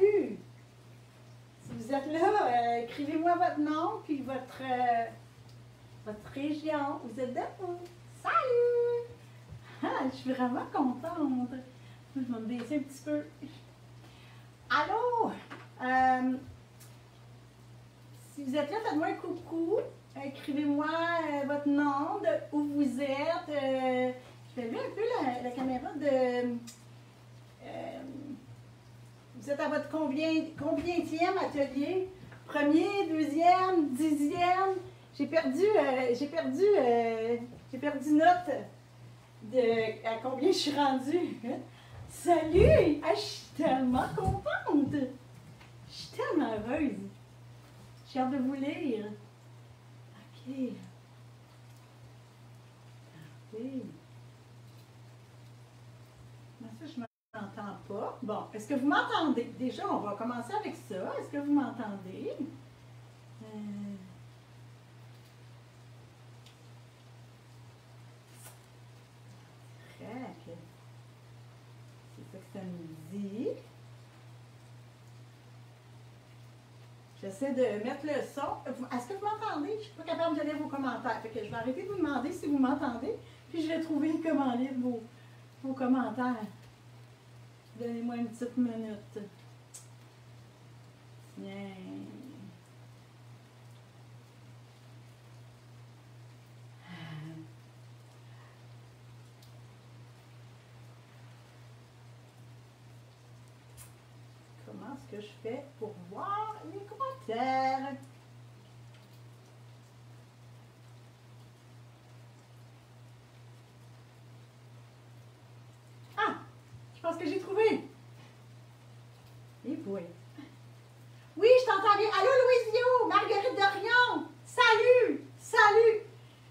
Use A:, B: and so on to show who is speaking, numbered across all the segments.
A: salut! Si vous êtes là, euh, écrivez-moi votre nom puis votre, euh, votre région. Vous êtes où? Salut! Ah, je suis vraiment contente. Je vais me baisser un petit peu. Allô? Euh, si vous êtes là, faites-moi un coucou. Écrivez-moi votre nom, de où vous êtes. Je vais lever un peu la caméra de. Êtes à votre combien, combienième atelier? Premier, deuxième, dixième? J'ai perdu, euh, j'ai perdu, euh, j'ai perdu note de à combien je suis rendue. Salut! Ah, je suis tellement contente! Je suis tellement heureuse. J'ai hâte de vous lire. OK. OK. Mais ça, je ne pas. Bon, est-ce que vous m'entendez? Déjà, on va commencer avec ça. Est-ce que vous m'entendez? Euh. C'est ça que ça nous dit. J'essaie de mettre le son. Est-ce que vous m'entendez? Je ne suis pas capable de lire vos commentaires. Fait que je vais arrêter de vous demander si vous m'entendez. Puis je vais trouver comment lire vos, vos commentaires. Donnez-moi une petite minute. Comment est-ce que je fais pour voir les commentaires? Ah! Je pense que j'ai trouvé. Et boy. Oui, je t'entends bien. Allô, Louise Marguerite Dorion. Salut! Salut!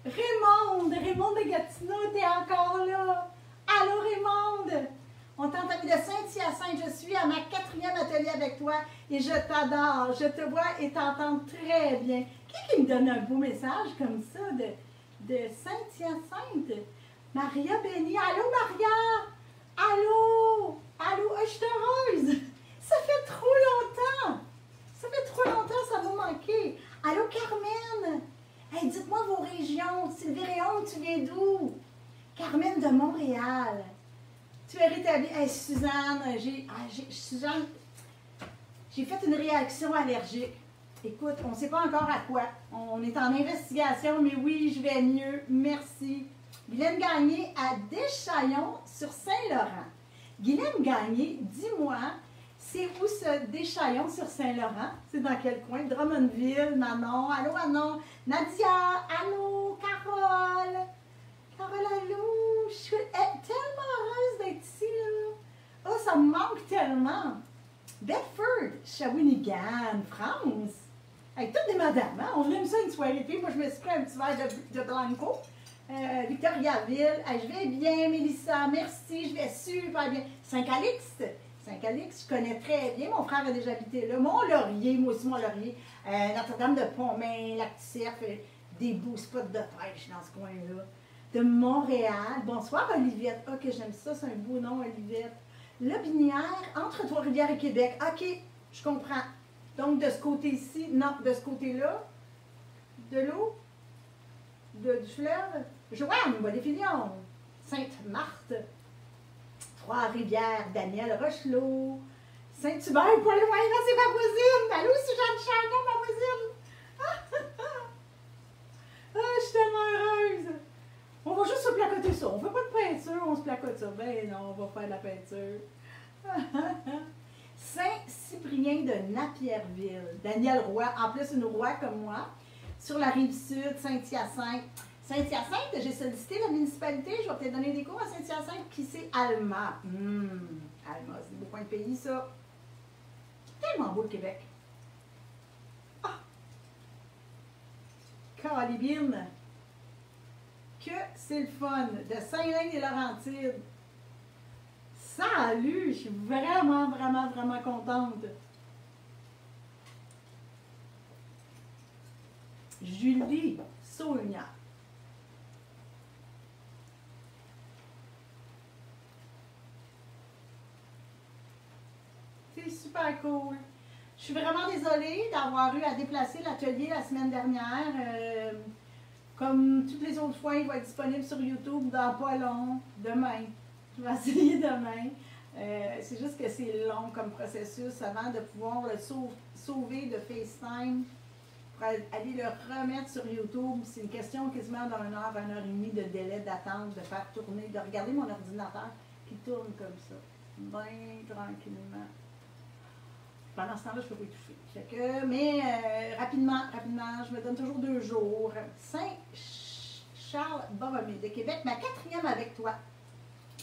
A: Raymonde, Raymonde de Gatineau, t'es encore là. Allô, Raymonde! On t'entend de Saint-Hyacinthe. Je suis à ma quatrième atelier avec toi et je t'adore. Je te vois et t'entends très bien. Qui qui me donne un beau message comme ça de, de Saint-Hyacinthe? Maria Béni. Allô, Maria! Allô? Allô? Je suis heureuse! Ça fait trop longtemps! Ça fait trop longtemps, ça m'a manqué. Allô, Carmen? Hey, dites-moi vos régions. Sylvie Réaume, tu viens d'où? Carmen de Montréal. Tu es rétablie. Hey, Suzanne, j'ai, ah, j'ai fait une réaction allergique. Écoute, on ne sait pas encore à quoi. On est en investigation, mais oui, je vais mieux. Merci. Guylaine Gagné à Deschaillons sur Saint-Laurent. Guylaine Gagné, dis-moi, c'est où ce Deschaillons sur Saint-Laurent? C'est dans quel coin? Drummondville, Manon. Allô, Manon. Nadia, allô, Carole. Carole, allô. Je suis tellement heureuse d'être ici, là. Oh, ça me manque tellement. Bedford, Shawinigan, France. Avec toutes des madames, hein? On aime ça une soirée. Moi, je me suis pris un petit verre de Blanco. Euh, Victoriaville. Hey, je vais bien, Mélissa. Merci, je vais super bien. Saint-Calixte. Saint-Calixte, je connais très bien. Mon frère a déjà habité là. Mont-Laurier, moi aussi, Mont-Laurier. Euh, Notre-Dame de Pontmain, Lac-Ticef, euh, des beaux spots de pêche dans ce coin-là. De Montréal. Bonsoir, Olivette. Ah, que j'aime ça, c'est un beau nom, Olivette. La Binière, entre Trois-Rivières et Québec. OK, je comprends. Donc, de ce côté-ci, non, de ce côté-là, de l'eau, du fleuve, Joanne, Bonne-Filion, Sainte-Marthe, Trois-Rivières, Daniel Rochelot, Saint-Hubert, pas loin, non, c'est ma voisine. Allô, Suzanne Chardon, ma voisine. Ah, je suis tellement heureuse. On va juste se placoter ça. On ne fait pas de peinture, on se placote ça. Ben non, on va faire de la peinture. Saint-Cyprien de Napierville. Daniel Roy, en plus une Roy comme moi, sur la rive sud, Saint-Hyacinthe. Saint-Hyacinthe, j'ai sollicité la municipalité, je vais peut-être donner des cours à Saint-Hyacinthe, qui c'est Alma. Hum, Alma, c'est un beau coin de pays, ça. Tellement beau le Québec. Ah! Calibine. Que c'est le fun. De Saint-Laurent-des-Laurentides. Salut! Je suis vraiment, vraiment, vraiment contente. Julie Saulnière. C'est super cool. Je suis vraiment désolée d'avoir eu à déplacer l'atelier la semaine dernière. Euh, comme toutes les autres fois, il va être disponible sur YouTube dans pas long, demain. Je vais essayer demain. Euh, c'est juste que c'est long comme processus avant de pouvoir le sauver de FaceTime pour aller le remettre sur YouTube. C'est une question quasiment d'une heure, une heure et demie de délai d'attente, de faire tourner, de regarder mon ordinateur qui tourne comme ça, bien tranquillement. Pendant ce temps-là, je peux pas étouffer. mais euh, rapidement, rapidement, je me donne toujours deux jours. Saint-Charles-Borromée de Québec, ma quatrième avec toi.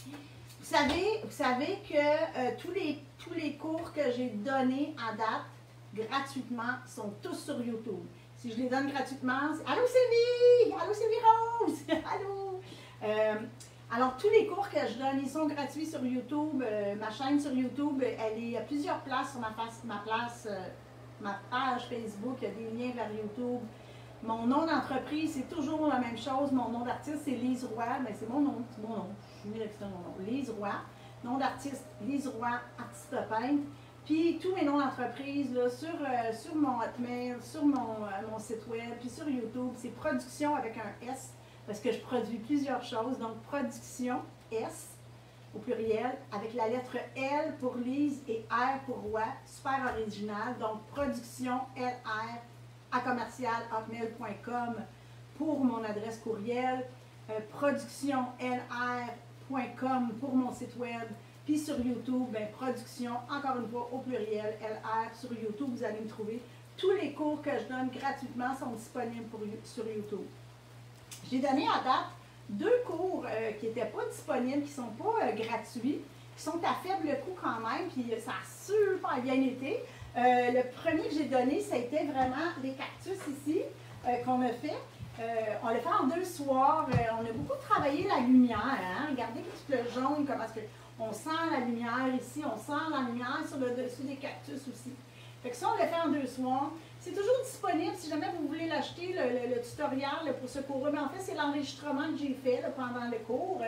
A: Vous savez, vous savez que euh, tous, les, tous les cours que j'ai donnés à date, gratuitement, sont tous sur YouTube. Si je les donne gratuitement, c'est Allô Sylvie! Allô Sylvie Rose! Allô! Euh, alors, tous les cours que je donne, ils sont gratuits sur YouTube. Euh, ma chaîne sur YouTube, elle est à plusieurs places sur ma, place, ma page Facebook, il y a des liens vers YouTube. Mon nom d'entreprise, c'est toujours la même chose. Mon nom d'artiste, c'est Lise Roy. Mais c'est mon nom, c'est mon nom. Je suis mon nom. Lise Roy. Nom d'artiste, Lise Roy, artiste peintre. Puis tous mes noms d'entreprise, sur, euh, sur mon Hotmail, sur mon, euh, mon, site web, puis sur YouTube, c'est production avec un S, parce que je produis plusieurs choses. Donc, production S au pluriel, avec la lettre L pour Lise et R pour Roy. Super original. Donc, production LR à commercial pour mon adresse courriel, euh, productionlr.com pour mon site web, puis sur YouTube, ben, production, encore une fois, au pluriel, LR sur YouTube, vous allez me trouver. Tous les cours que je donne gratuitement sont disponibles pour, sur YouTube. J'ai donné à date deux cours euh, qui n'étaient pas disponibles, qui ne sont pas euh, gratuits, qui sont à faible coût quand même, puis ça a super bien été. Euh, le premier que j'ai donné, ça a été vraiment les cactus ici qu'on a fait. On l'a fait en deux soirs. on a beaucoup travaillé la lumière. Hein. Regardez tout le jaune, comment est-ce que on sent la lumière ici, on sent la lumière sur le dessus des cactus aussi. Fait que ça, on l'a fait en deux soirs. C'est toujours disponible si jamais vous voulez l'acheter, le, tutoriel pour ce cours. Mais en fait, c'est l'enregistrement que j'ai fait pendant le cours.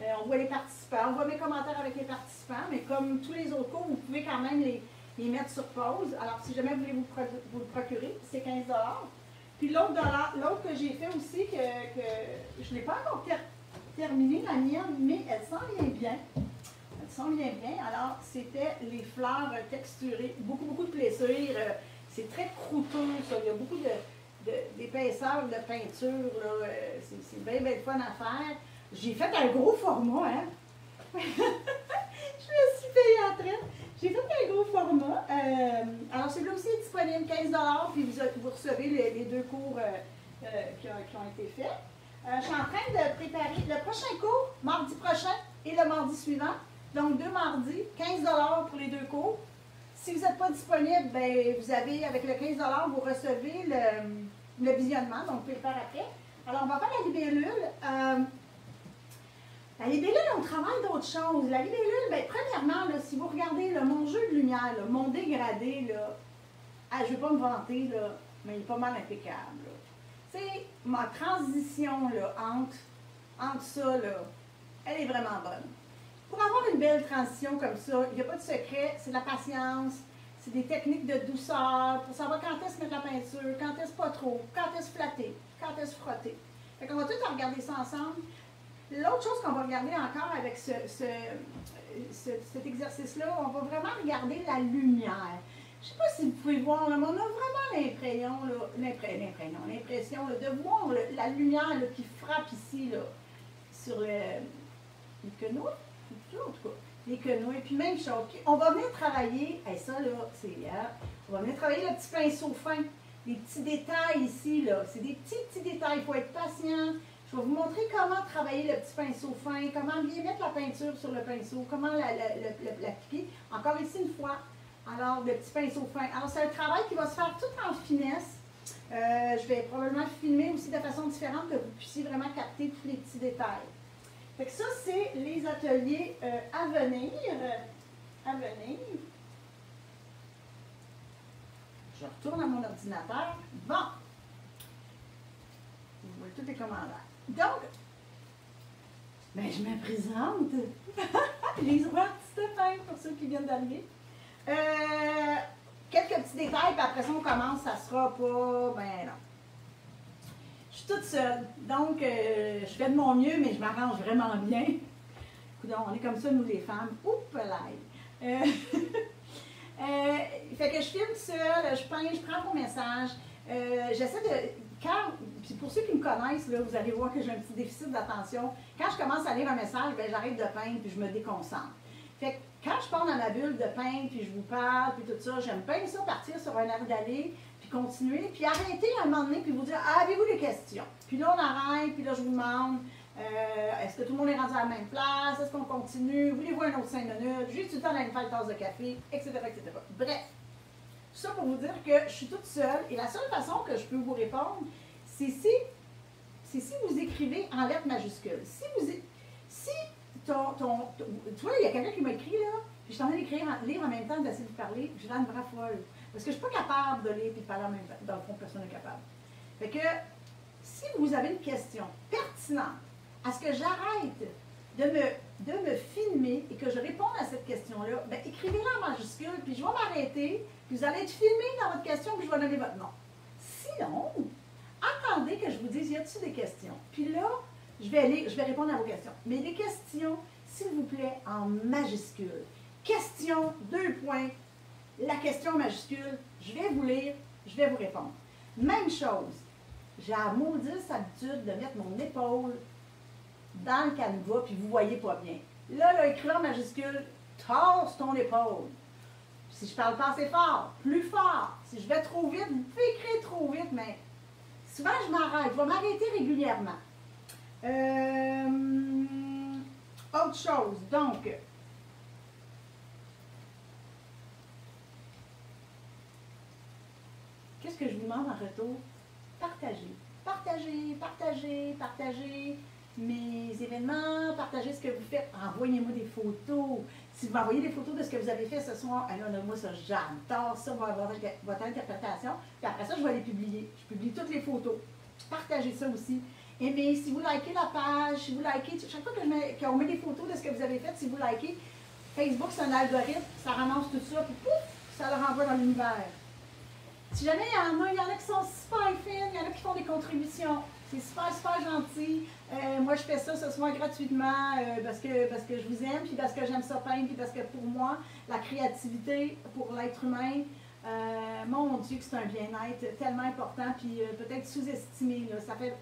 A: on voit les participants, on voit mes commentaires avec les participants, mais comme tous les autres cours, vous pouvez quand même les, mettre sur pause. Alors, si jamais vous voulez vous, le procurer, c'est 15 Puis l'autre l'autre que j'ai fait aussi, que, je ne l'ai pas encore terminé, la mienne, mais elle sent bien bien. Elle sent bien bien. Alors, c'était les fleurs texturées. Beaucoup, beaucoup de plaisir. Euh, c'est très croûteux, ça. Il y a beaucoup d'épaisseur de, de, peinture. Euh, c'est bien, bien fun à faire. J'ai fait un gros format, hein? je suis payée en traite. J'ai fait un gros format. Euh, alors, celui-là aussi est disponible 15 puis vous, recevez les, deux cours euh, qui, ont, été faits. je suis en train de préparer le prochain cours, mardi prochain et le mardi suivant. Donc, deux mardis, 15 pour les deux cours. Si vous n'êtes pas disponible, ben, vous avez, avec le 15 vous recevez le, visionnement, donc vous pouvez le faire après. Alors, on va faire la libellule. La libellule, on travaille d'autres choses. La libellule, bien, premièrement, si vous regardez mon jeu de lumière, mon dégradé, ah, je ne vais pas me vanter, mais il est pas mal impeccable. Tu sais, ma transition entre, entre ça, là, elle est vraiment bonne. Pour avoir une belle transition comme ça, il n'y a pas de secret, c'est de la patience, c'est des techniques de douceur pour savoir quand est-ce mettre la peinture, quand est-ce pas trop, quand est-ce flatter, quand est-ce frotter. Fait qu'on va tout regarder ça ensemble. L'autre chose qu'on va regarder encore avec ce, cet exercice-là, on va vraiment regarder la lumière. Je ne sais pas si vous pouvez voir, mais on a vraiment l'impression, l'impression, de voir la lumière qui frappe ici là, sur les quenouilles, en tout cas, les quenouilles. Puis même chose, on va venir travailler, ça là, c'est hier, on va venir travailler le petit pinceau fin, les petits détails ici, là. C'est des petits, petits détails, il faut être patient. Je vais vous montrer comment travailler le petit pinceau fin, comment bien mettre la peinture sur le pinceau, comment l'appliquer. Encore ici une fois. Alors, le petit pinceau fin. Alors, c'est un travail qui va se faire tout en finesse. Euh, je vais probablement filmer aussi de façon différente, que vous puissiez vraiment capter tous les petits détails. Fait que ça, c'est les ateliers euh, à venir. À venir. Je retourne à mon ordinateur. Bon. Vous voyez tous les commentaires. Donc, ben, je me présente. Les rois Stéphane, pour ceux qui viennent d'arriver. Euh, quelques petits détails, puis après ça, on commence, ça sera pas. Ben non. Suis toute seule, donc euh, je fais de mon mieux, mais je m'arrange vraiment bien. on est comme ça, nous les femmes. Oups, là. Euh, euh, fait que je filme seule, je peins, je prends mon message. J'essaie de. Quand, puis pour ceux qui me connaissent, là, vous allez voir que j'ai un petit déficit d'attention. Quand je commence à lire un message, ben, j'arrête de peindre puis je me déconcentre. Fait que quand je pars dans ma bulle de peindre puis je vous parle puis tout ça, j'aime bien ça partir sur un air d'aller puis continuer puis arrêter un moment donné puis vous dire ah, avez-vous des questions? Puis là on arrête puis là je vous demande euh, est-ce que tout le monde est rendu à la même place? Est-ce qu'on continue? Voulez-vous un autre 5 minutes? J'ai-tu le temps d'aller faire une tasse de café? Etc., etc. Bref, tout ça pour vous dire que je suis toute seule et la seule façon que je peux vous répondre, c'est si, si vous écrivez en lettres majuscules. Si vous si ton, ton, tu vois, il y a quelqu'un qui m'a écrit là, puis je suis en train d'écrire, lire en même temps, d'essayer de parler, j'ai l'air une vraie folle. Parce que je ne suis pas capable de lire et de parler en même temps. Dans le fond, personne n'est capable. Fait que, si vous avez une question pertinente, à ce que j'arrête de me, de me filmer et que je réponde à cette question-là, ben, écrivez-la en majuscule, puis je vais m'arrêter, puis vous allez être filmé dans votre question, puis je vais donner votre nom. Sinon, attendez que je vous dise, y a-t-il des questions? Puis là, je vais, aller, je vais répondre à vos questions. Mais les questions, s'il vous plaît, en majuscule. Question, deux points, la question majuscule, je vais vous lire, je vais vous répondre. Même chose, j'ai la maudite habitude de mettre mon épaule dans le canevas, puis vous voyez pas bien. Là, en majuscule, torse ton épaule. Si je parle pas assez fort, plus fort. Si je vais trop vite, vous pouvez écrire trop vite, mais souvent je m'arrête. Je vais m'arrêter régulièrement. Euh, autre chose, donc, que je vous demande en retour? Partagez. Partagez, partagez, partagez mes événements, partagez ce que vous faites, envoyez-moi des photos. Si vous m'envoyez des photos de ce que vous avez fait ce soir, alors moi ça, j'adore ça, votre, interprétation. Puis après ça, je vais les publier. Je publie toutes les photos. Partagez ça aussi. Bien, si vous likez la page, si vous likez, chaque fois qu'on met des photos de ce que vous avez fait, si vous likez, Facebook, c'est un algorithme, ça ramasse tout ça, puis pouf, ça le renvoie dans l'univers. Si jamais il y en a, il y en a qui sont super fines, il y en a qui font des contributions. C'est super, super gentil. Euh, moi, je fais ça ce soir gratuitement euh, parce, que, parce que je vous aime, puis parce que j'aime ça peindre, puis parce que pour moi, la créativité pour l'être humain, euh, mon Dieu, que c'est un bien-être tellement important, puis peut-être sous-estimé. Ça fait,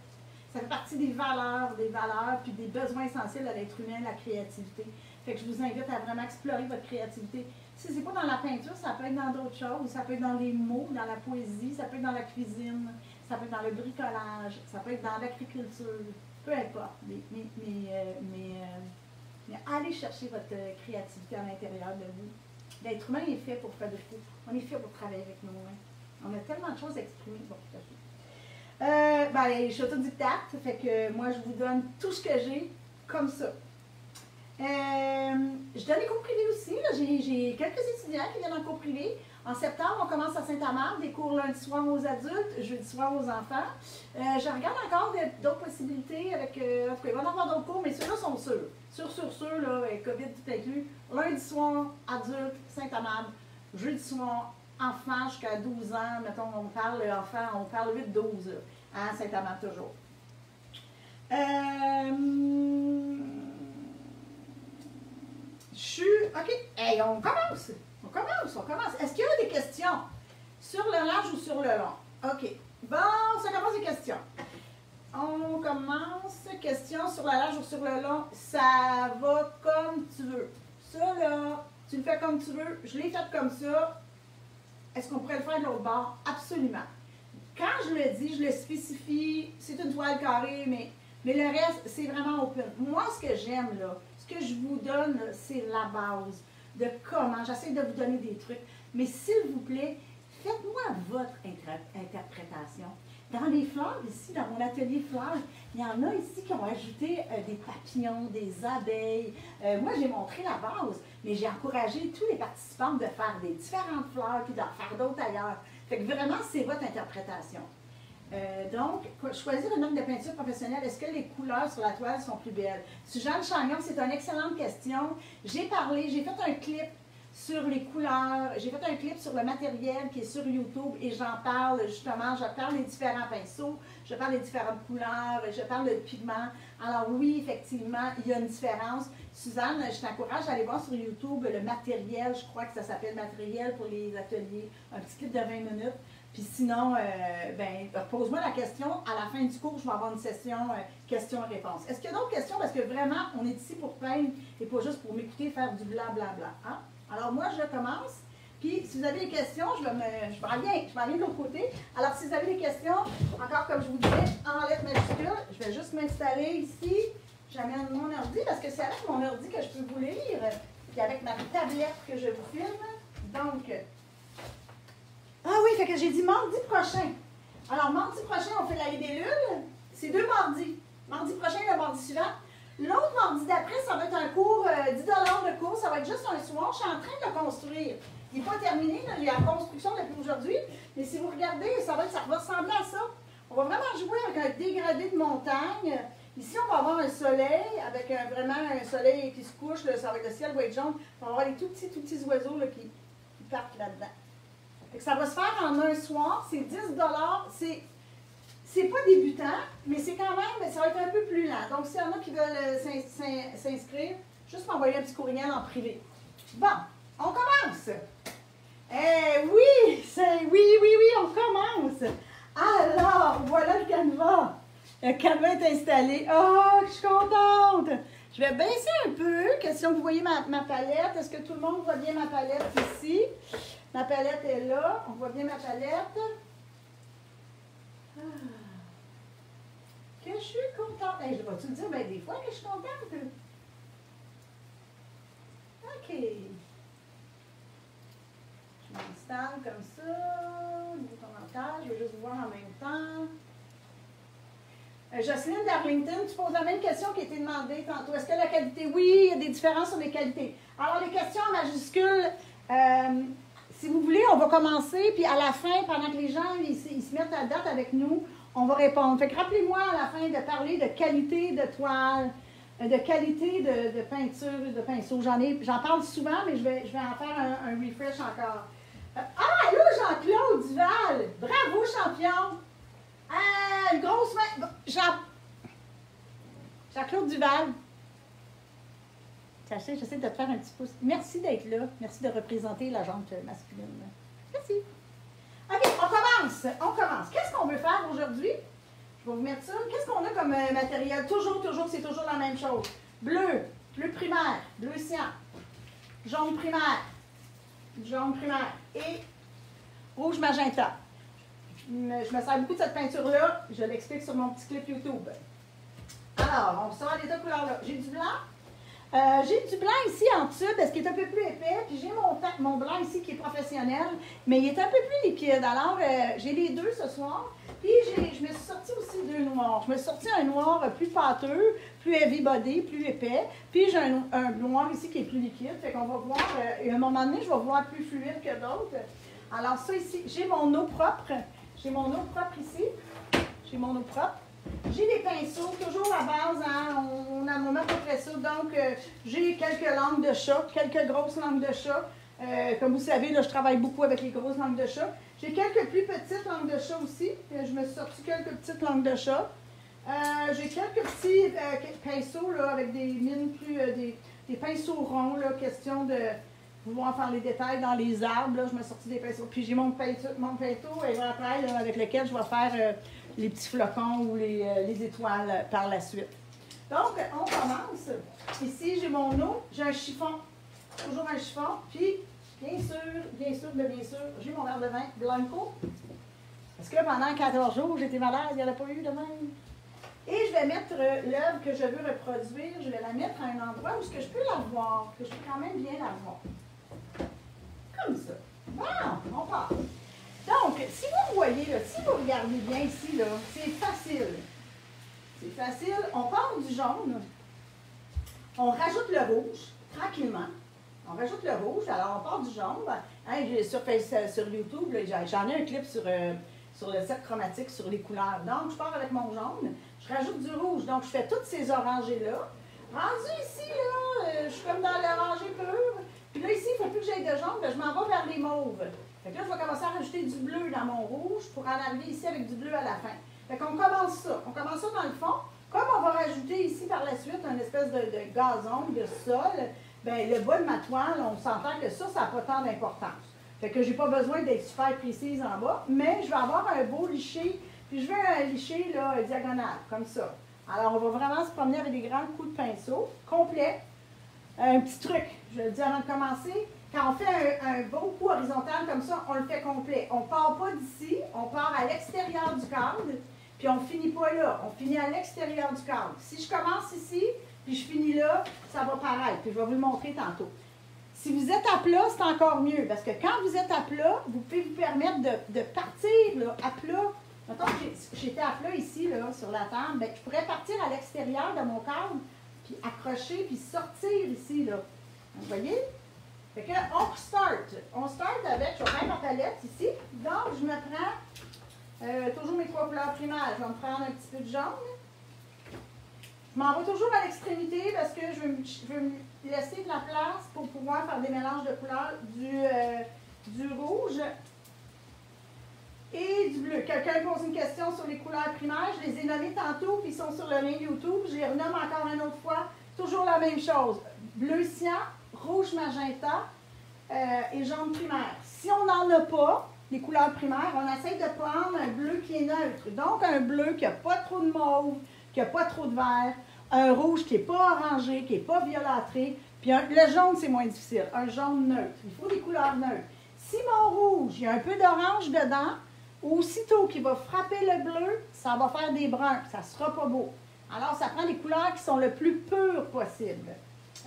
A: ça fait partie des valeurs, des valeurs, puis des besoins essentiels de l'être humain, la créativité. Fait que je vous invite à vraiment explorer votre créativité. Si c'est pas dans la peinture, ça peut être dans d'autres choses. Ça peut être dans les mots, dans la poésie, ça peut être dans la cuisine, ça peut être dans le bricolage, ça peut être dans l'agriculture, peu importe. Mais, mais, mais, euh, euh, mais, allez chercher votre créativité à l'intérieur de vous. L'être humain est fait pour fabriquer. On est fait pour travailler avec nos mains. On a tellement de choses à exprimer. Bon, euh, ben, je suis autodidacte, fait que moi, je vous donne tout ce que j'ai comme ça. Euh, je donne les cours privés aussi. J'ai quelques étudiants qui viennent en cours privé. En septembre, on commence à Saint-Amand, des cours lundi soir aux adultes, jeudi soir aux enfants. Euh, je regarde encore d'autres possibilités avec. Euh, en tout cas, il va y avoir d'autres cours, mais ceux-là sont sûrs. Sûrs, sûrs, sûrs, là, avec COVID tout inclus. Lundi soir, adulte, Saint-Amand. Jeudi soir, enfant jusqu'à 12 ans. Mettons, on parle enfant, on parle 8-12 à Saint-Amand toujours. Je suis. OK. Hey, on commence. On commence, on commence. Est-ce qu'il y a des questions sur le large ou sur le long? OK. Bon, ça commence les questions. On commence. Question sur le large ou sur le long. Ça va comme tu veux. Ça, là, tu le fais comme tu veux. Je l'ai fait comme ça. Est-ce qu'on pourrait le faire de l'autre bord? Absolument. Quand je le dis, je le spécifie. C'est une toile carrée, mais, mais le reste, c'est vraiment open. Moi, ce que j'aime, là, ce que je vous donne, c'est la base de comment. J'essaie de vous donner des trucs. Mais s'il vous plaît, faites-moi votre interprétation. Dans les fleurs, ici, dans mon atelier fleurs, il y en a ici qui ont ajouté euh, des papillons, des abeilles. Euh, moi, j'ai montré la base, mais j'ai encouragé tous les participants de faire des différentes fleurs, puis d'en faire d'autres ailleurs. Fait que vraiment, c'est votre interprétation. Euh, donc, choisir une marque de peinture professionnelle, est-ce que les couleurs sur la toile sont plus belles? Suzanne Chagnon, c'est une excellente question. J'ai parlé, j'ai fait un clip sur les couleurs. J'ai fait un clip sur le matériel qui est sur YouTube et j'en parle justement. Je parle des différents pinceaux, je parle des différentes couleurs, je parle de pigments. Alors oui, effectivement, il y a une différence. Suzanne, je t'encourage à aller voir sur YouTube le matériel, je crois que ça s'appelle matériel pour les ateliers, un petit clip de 20 minutes. Puis sinon, euh, ben, pose-moi la question. À la fin du cours, je vais avoir une session euh, questions-réponses. Est-ce qu'il y a d'autres questions? Parce que vraiment, on est ici pour peindre et pas juste pour m'écouter faire du blablabla. Hein? Alors moi, je commence. Puis si vous avez des questions, je vais me. Je vais aller, je vais de l'autre côté. Alors, si vous avez des questions, encore comme je vous disais, en lettres majuscules, je vais juste m'installer ici. J'amène mon ordi parce que c'est avec mon ordi que je peux vous lire. Puis avec ma tablette que je vous filme. Donc. Ah oui, fait que j'ai dit mardi prochain. Alors, mardi prochain, on fait la libellule. C'est deux mardis. Mardi prochain et le mardi suivant. L'autre mardi d'après, ça va être un cours, 10 euh, de cours, ça va être juste un soir. Je suis en train de le construire. Il n'est pas terminé, a la construction depuis aujourd'hui. Mais si vous regardez, ça va, ça va ressembler à ça. On va vraiment jouer avec un dégradé de montagne. Ici, on va avoir un soleil, avec vraiment un soleil qui se couche, ça va le ciel va être jaune. On va avoir les tout petits, tout petits oiseaux qui partent là-dedans. Ça va se faire en un soir, c'est 10 c'est c'est pas débutant, mais c'est quand même, ça va être un peu plus lent. Donc, s'il y en a qui veulent euh, s'inscrire, juste m'envoyer un petit courriel en privé. Bon, on commence. Eh oui, oui, oui, oui, on commence. Alors, voilà le canevas. Le canevas est installé. Oh, je suis contente. Je vais baisser un peu. Question que vous voyez ma palette. Est-ce que tout le monde voit bien ma palette ici? Ma palette est là. On voit bien ma palette. Ah que je suis contente. je vais-tu dire? Ben, des fois que je suis contente? OK. Je m'installe comme ça. Je vais juste voir en même temps. Euh, Jocelyne Darlington, tu poses la même question qui a été demandée tantôt. Est-ce que la qualité, oui, il y a des différences sur les qualités. Alors, les questions en majuscules, euh, si vous voulez, on va commencer, puis à la fin, pendant que les gens ils se mettent à date avec nous, on va répondre. Fait que rappelez-moi à la fin de parler de qualité de toile, euh, de qualité de, peinture, de pinceau. J'en ai, j'en parle souvent, mais je vais, je vais en faire un, refresh encore. Euh, ah, là, Jean-Claude Duval! Bravo, champion! Une grosse main. Jean... Jean-Claude Duval. J'essaie, j'essaie de te faire un petit pouce. Merci d'être là. Merci de représenter la jante masculine. Merci. OK, on commence. On commence. Qu'est-ce qu'on veut faire aujourd'hui? Je vais vous mettre ça. Qu'est-ce qu'on a comme euh, matériel? Toujours, toujours, c'est toujours la même chose. Bleu, bleu primaire, bleu cyan, jaune primaire, jaune primaire et rouge magenta. Je me sers beaucoup de cette peinture-là. Je l'explique sur mon petit clip YouTube. Alors, on sort les deux couleurs-là. J'ai du blanc, euh, j'ai du blanc ici en dessous parce qu'il est un peu plus épais. Puis j'ai mon, blanc ici qui est professionnel, mais il est un peu plus liquide. Alors, euh, j'ai les deux ce soir. Puis je me suis sorti aussi deux noirs. Je me suis sorti un noir plus pâteux, plus heavy body, plus épais. Puis j'ai un, noir ici qui est plus liquide. Fait qu'on va voir, euh, à un moment donné, je vais voir plus fluide que d'autres. Alors ça ici, j'ai mon eau propre. J'ai mon eau propre ici. J'ai mon eau propre. J'ai des pinceaux, toujours à base, hein, on, a un moment à ça. Donc, euh, j'ai quelques langues de chat, quelques grosses langues de chat. Euh, comme vous savez, là, je travaille beaucoup avec les grosses langues de chat. J'ai quelques plus petites langues de chat aussi. Euh, je me suis sorti quelques petites langues de chat. j'ai quelques petits pinceaux là, avec des mines plus. Des, pinceaux ronds, là, question de vouloir faire les détails dans les arbres. Là, je me suis sorti des pinceaux. Puis j'ai mon pinceau, mon pinceau avec lequel je vais faire les petits flocons ou les, euh, les étoiles par la suite. Donc, on commence. Ici, j'ai mon eau, j'ai un chiffon, toujours un chiffon, puis, bien sûr, bien sûr, bien sûr, j'ai mon verre de vin blanco. Parce que pendant 14 jours, j'étais malade, il n'y en a pas eu de même. Et je vais mettre euh, l'œuvre que je veux reproduire, je vais la mettre à un endroit où ce que je peux la voir, que je peux quand même bien la voir. Comme ça. Voilà, on part. Donc, si vous voyez, là, si vous regardez bien ici, c'est facile. C'est facile. On part du jaune. On rajoute le rouge, tranquillement. On rajoute le rouge. Alors, on part du jaune. Hein, sur, euh, sur YouTube, j'en ai un clip sur, euh, le set chromatique, sur les couleurs. Donc, je pars avec mon jaune. Je rajoute du rouge. Donc, je fais toutes ces orangés-là. Rendu ici, là, euh, je suis comme dans l'orangé pur. Puis là, ici, il ne faut plus que j'aille de jaune, ben, je m'en vais vers les mauves. Fait que là, je vais commencer à rajouter du bleu dans mon rouge pour en arriver ici avec du bleu à la fin. Fait qu'on commence ça. On commence ça dans le fond. Comme on va rajouter ici par la suite un espèce de, gazon, de sol, ben, le bas de ma toile, on s'entend que ça, ça n'a pas tant d'importance. Fait que j'ai pas besoin d'être super précise en bas, mais je vais avoir un beau liché, puis je veux un liché là, diagonal, comme ça. Alors, on va vraiment se promener avec des grands coups de pinceau, complet. Un petit truc, je le dis avant de commencer, quand on fait un, beau coup horizontal comme ça, on le fait complet. On ne part pas d'ici, on part à l'extérieur du cadre, puis on ne finit pas là, on finit à l'extérieur du cadre. Si je commence ici, puis je finis là, ça va pareil, puis je vais vous le montrer tantôt. Si vous êtes à plat, c'est encore mieux, parce que quand vous êtes à plat, vous pouvez vous permettre de, partir à plat. Mettons que j'étais à plat ici, là, sur la table, bien, je pourrais partir à l'extérieur de mon cadre, puis accrocher, puis sortir ici, là. Vous voyez? On start. On start avec, je vais prendre ma palette ici. Donc, je me prends euh, toujours mes trois couleurs primaires. Je vais me prendre un petit peu de jaune. Je m'en vais toujours à l'extrémité parce que je veux, veux laisser de la place pour pouvoir faire des mélanges de couleurs du, euh, du rouge et du bleu. Quelqu'un pose une question sur les couleurs primaires. Je les ai nommées tantôt, puis ils sont sur le lien YouTube. Je les renomme encore une autre fois. Toujours la même chose. Bleu cyan, rouge magenta euh, et jaune primaire. Si on n'en a pas, les couleurs primaires, on essaie de prendre un bleu qui est neutre. Donc, un bleu qui n'a pas trop de mauve, qui n'a pas trop de vert, un rouge qui n'est pas orangé, qui n'est pas violâtré, puis le jaune, c'est moins difficile. Un jaune neutre. Il faut des couleurs neutres. Si mon rouge, il y a un peu d'orange dedans, aussitôt qu'il va frapper le bleu, ça va faire des bruns. Ça ne sera pas beau. Alors, ça prend des couleurs qui sont le plus pures possible.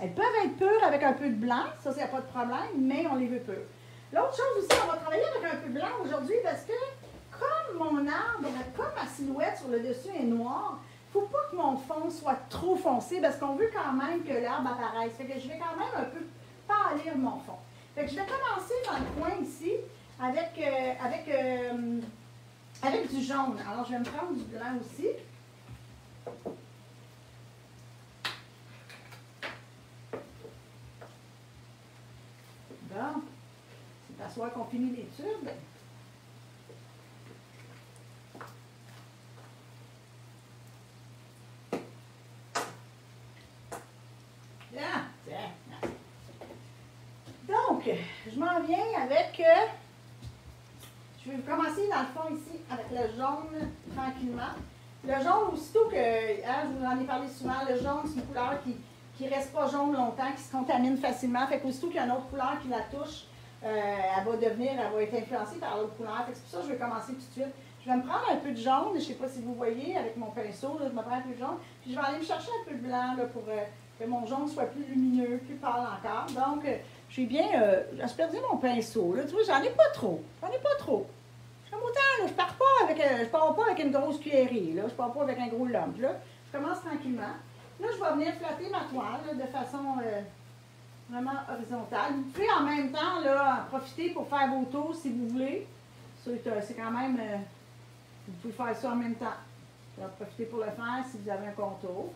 A: Elles peuvent être pures avec un peu de blanc, ça, il a pas de problème, mais on les veut pures. L'autre chose aussi, on va travailler avec un peu de blanc aujourd'hui parce que comme mon arbre, comme ma silhouette sur le dessus est noire, faut pas que mon fond soit trop foncé parce qu'on veut quand même que l'arbre apparaisse. Fait que je vais quand même un peu pâlir mon fond. Fait que je vais commencer dans le coin ici avec, euh, avec, euh, avec du jaune. Alors, je vais me prendre du blanc aussi. Bon. C'est à soir qu'on finit les tubes. je m'en viens avec... Je vais commencer dans le fond ici avec le jaune tranquillement. Le jaune, aussitôt que, hein, je vous en ai parlé souvent, le jaune, c'est une couleur qui ne reste pas jaune longtemps, qui se contamine facilement. Fait qu'aussitôt qu'il y a une autre couleur qui la touche, euh, elle va devenir, elle va être influencée par l'autre couleur. c'est pour ça que je vais commencer tout de suite. Je vais me prendre un peu de jaune, je ne sais pas si vous voyez, avec mon pinceau, je me prends un peu de jaune, puis je vais aller me chercher un peu de blanc pour euh, que mon jaune soit plus lumineux, plus pâle encore. Donc, j'ai bien, euh, j'ai perdu mon pinceau. Là, tu vois, j'en ai pas trop. J'en ai pas trop. Je suis autant, je pars pas avec, euh, je pars pas avec une grosse cuillerée, là. Je pars pas avec un gros lump, là. Je commence tranquillement. Là, je vais venir flatter ma toile, de façon euh, vraiment horizontale. Vous pouvez en même temps, là, en profiter pour faire vos tours si vous voulez. C'est quand même, vous pouvez faire ça en même temps. Vais en profiter pour le faire si vous avez un contour.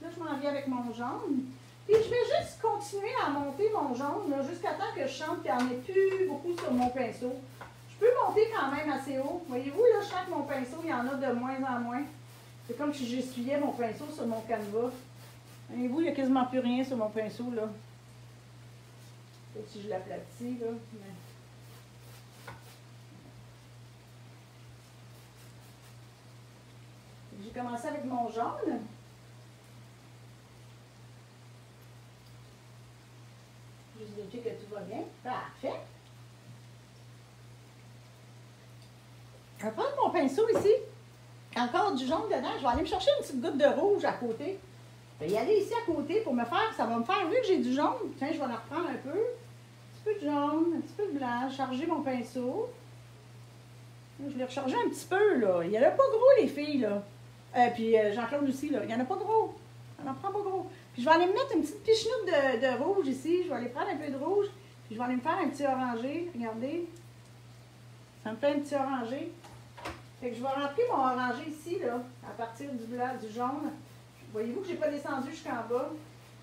A: Là, je m'en viens avec mon jaune. Puis je vais juste continuer à monter mon jaune jusqu'à temps que je chante qu'il n'y en ait plus beaucoup sur mon pinceau. Je peux monter quand même assez haut. Voyez-vous, là, je sens que mon pinceau, il y en a de moins en moins. C'est comme si j'essuyais mon pinceau sur mon canevas. Voyez-vous, il n'y a quasiment plus rien sur mon pinceau, là. Si je l'aplatis, là. J'ai commencé avec mon jaune. que tout va bien. Parfait. Je vais prendre mon pinceau ici. Encore du jaune dedans. Je vais aller me chercher une petite goutte de rouge à côté. Je vais y aller ici à côté pour me faire, ça va me faire, vu que j'ai du jaune, tiens, je vais en reprendre un peu. Peu de jaune, un petit peu de blanc, charger mon pinceau. Je l'ai rechargé un petit peu, là. Il n'y en a pas gros, les filles, là. Euh, puis euh, Jean-Claude aussi, là. Il n'y en a pas gros. On en prend pas gros je vais aller me mettre une petite pichenoute de, de, rouge ici. Je vais aller prendre un peu de rouge. Puis je vais aller me faire un petit orangé. Regardez. Ça me fait un petit orangé. Fait que je vais rentrer mon orangé ici, là, à partir du blanc, du jaune. Voyez-vous que je n'ai pas descendu jusqu'en bas?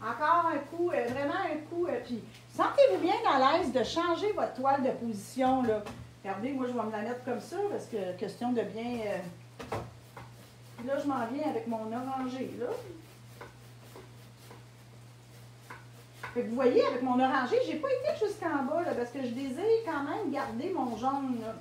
A: Encore un coup, euh, vraiment un coup. euh, puis sentez-vous bien à l'aise de changer votre toile de position. Là. Regardez, moi je vais me la mettre comme ça parce que question de bien. euh, puis là, je m'en viens avec mon orangé. Là. Fait que vous voyez, avec mon orangé, j'ai pas été jusqu'en bas là, parce que je désire quand même garder mon jaune. Là.